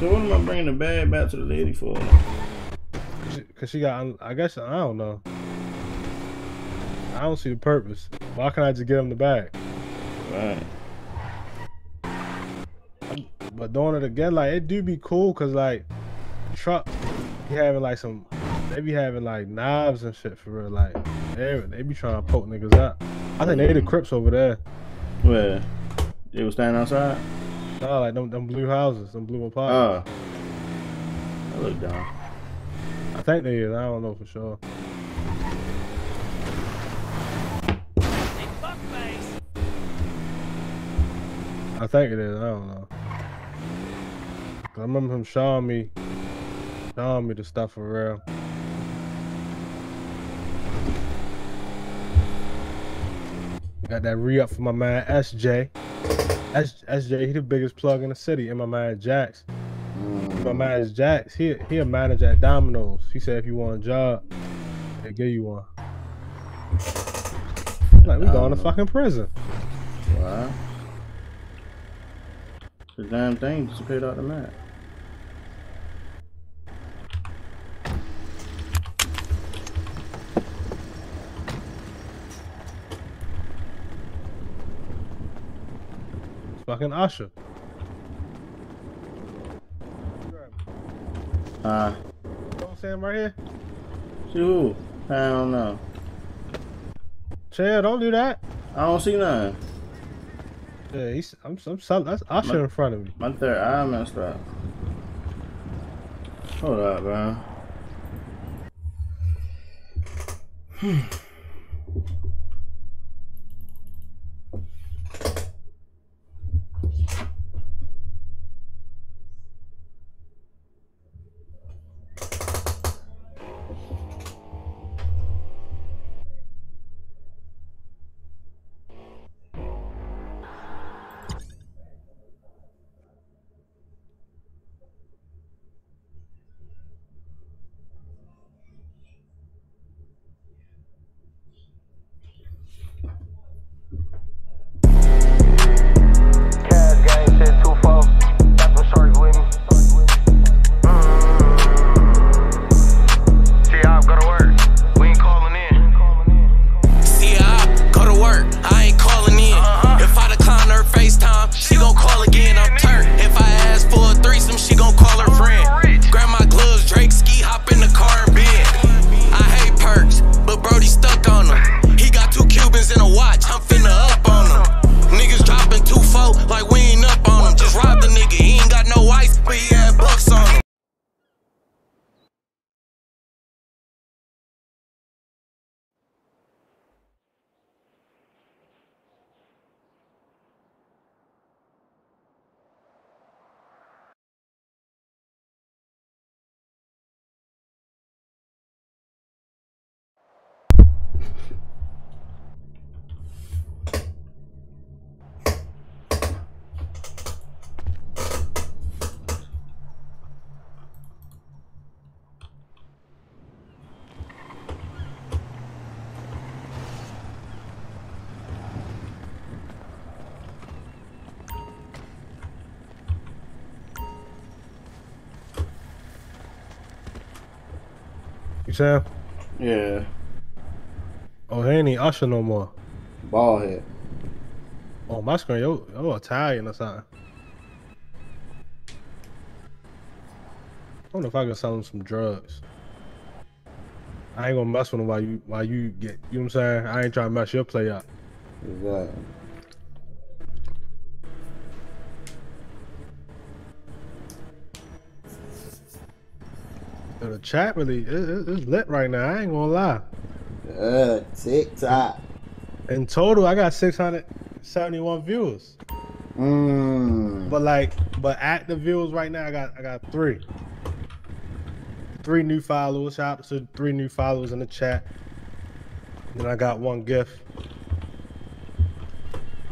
So what am I bringing the bag back to the lady for? Cause she, Cause she got, I guess, I don't know. I don't see the purpose. Why can't I just get him the bag? Right. But doing it again, like it do be cool, cause like truck, be having like some, they be having like knives and shit for real. Like they they be trying to poke niggas out. I think they the Crips over there. Where? They was standing outside? No, like them, them blue houses, them blue apartments. Oh. I look down. I think they is. I don't know for sure. I think it is. I don't know. I remember him showing me, showing me the stuff for real. Got that re up for my man SJ. S- SJ, he the biggest plug in the city. And my man Jax. My man is Jax. He he a manager at Domino's. He said if you want a job, they give you one. Like we going to fucking prison. Wow. The damn thing just paid out the mat. Fucking Usher. Uh, Don't what I'm right here? see who? I don't know. Chill, don't do that. I don't see nothing. Yeah, he's I'm I'm solid. That's Usher My- in front of me. My third eye messed up. Hold up, bro. Hmm. Sam? Yeah. Oh, he ain't even Usher no more. Ball head. Oh, my screen, yo, yo, Italian or something. I wonder if I can sell him some drugs. I ain't gonna mess with him while you while you get you know what I'm saying? I ain't trying to mess your play up. Exactly. Yo, The chat really it, it- it's lit right now. I ain't gonna lie. Yeah, TikTok. In total, I got 671 views. Mmm. But like, but active viewers right now, I got I got three. Three new followers. Shout out to three new followers in the chat. Then I got one gift.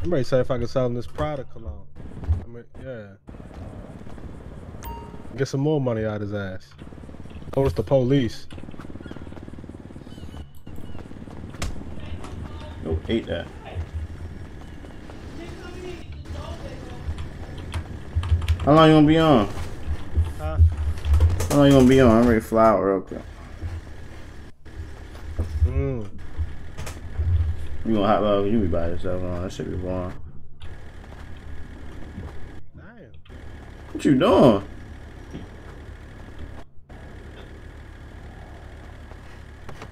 I'm ready to say if I can sell him this product cologne. I mean, yeah. Get some more money out of his ass. Us the police. Yo, ate that. How long you gonna be on? Huh? How long you gonna be on? I'm ready to fly out real quick. Mm. You gonna hop love? You be by yourself on? That should be boring. Damn. What you doing?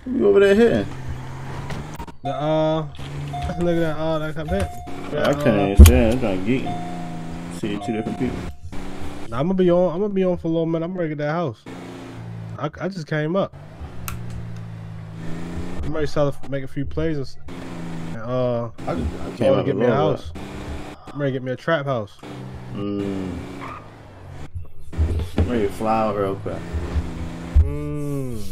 You over there hitting? The uh, look at that. Uh, that come hit. I can't even stand. It's not geeking. See two different people. Nah, I'm gonna be on. I'm gonna be on for a little minute. I'm ready to get that house. I, I just came up. I'm ready to sell, make a few plays. And, uh, I, just, I came up get me a house. I'm ready to get me a trap house. Mm. I'm ready to fly out real quick. Mm.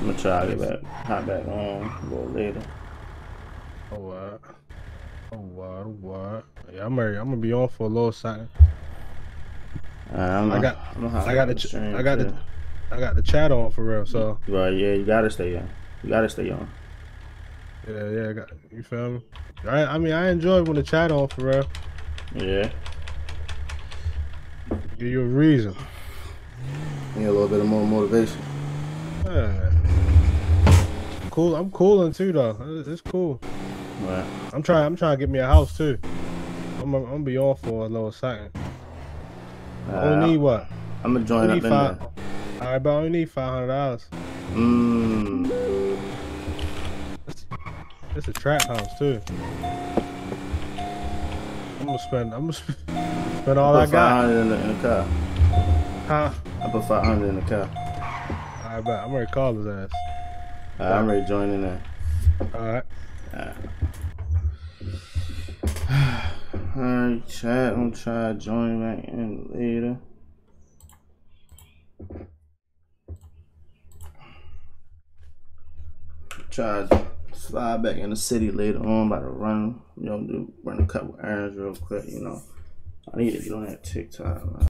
I'm gonna try to get back, hop back on a little later. Oh what? Oh what? Oh what? Yeah, I'm ready. I'm gonna be on for a little second. I'm I got, I'm I got the, the ch- I got the. I got the chat on for real. So Right, yeah, you gotta stay on. You gotta stay on. yeah, yeah, I got, you feel me? I, I mean, I enjoy when the chat on for real. Yeah. Give you a reason. Need a little bit of more motivation. Yeah. Cool. I'm cooling too though. It's- It's cool. Right. I'm trying. I'm trying to get me a house too. I'm. I'm gonna be on for a little second. I only uh, need what? I'm gonna join I up need in five. there. All right, but I only need five hundred dollars. Mmm. It's a trap house too. I'm gonna spend. I'm gonna sp- spend all I put got. 500 in the, in the car. Huh? I put 500 in the car. All right, bet. I'm ready to call his ass. I'm ready to join in there. All right. Alright, chat. I'm try to join back in later. Try to slide back in the city later on. About to run, you know, do run a couple errands real quick. You know, I need to get on that TikTok. Man.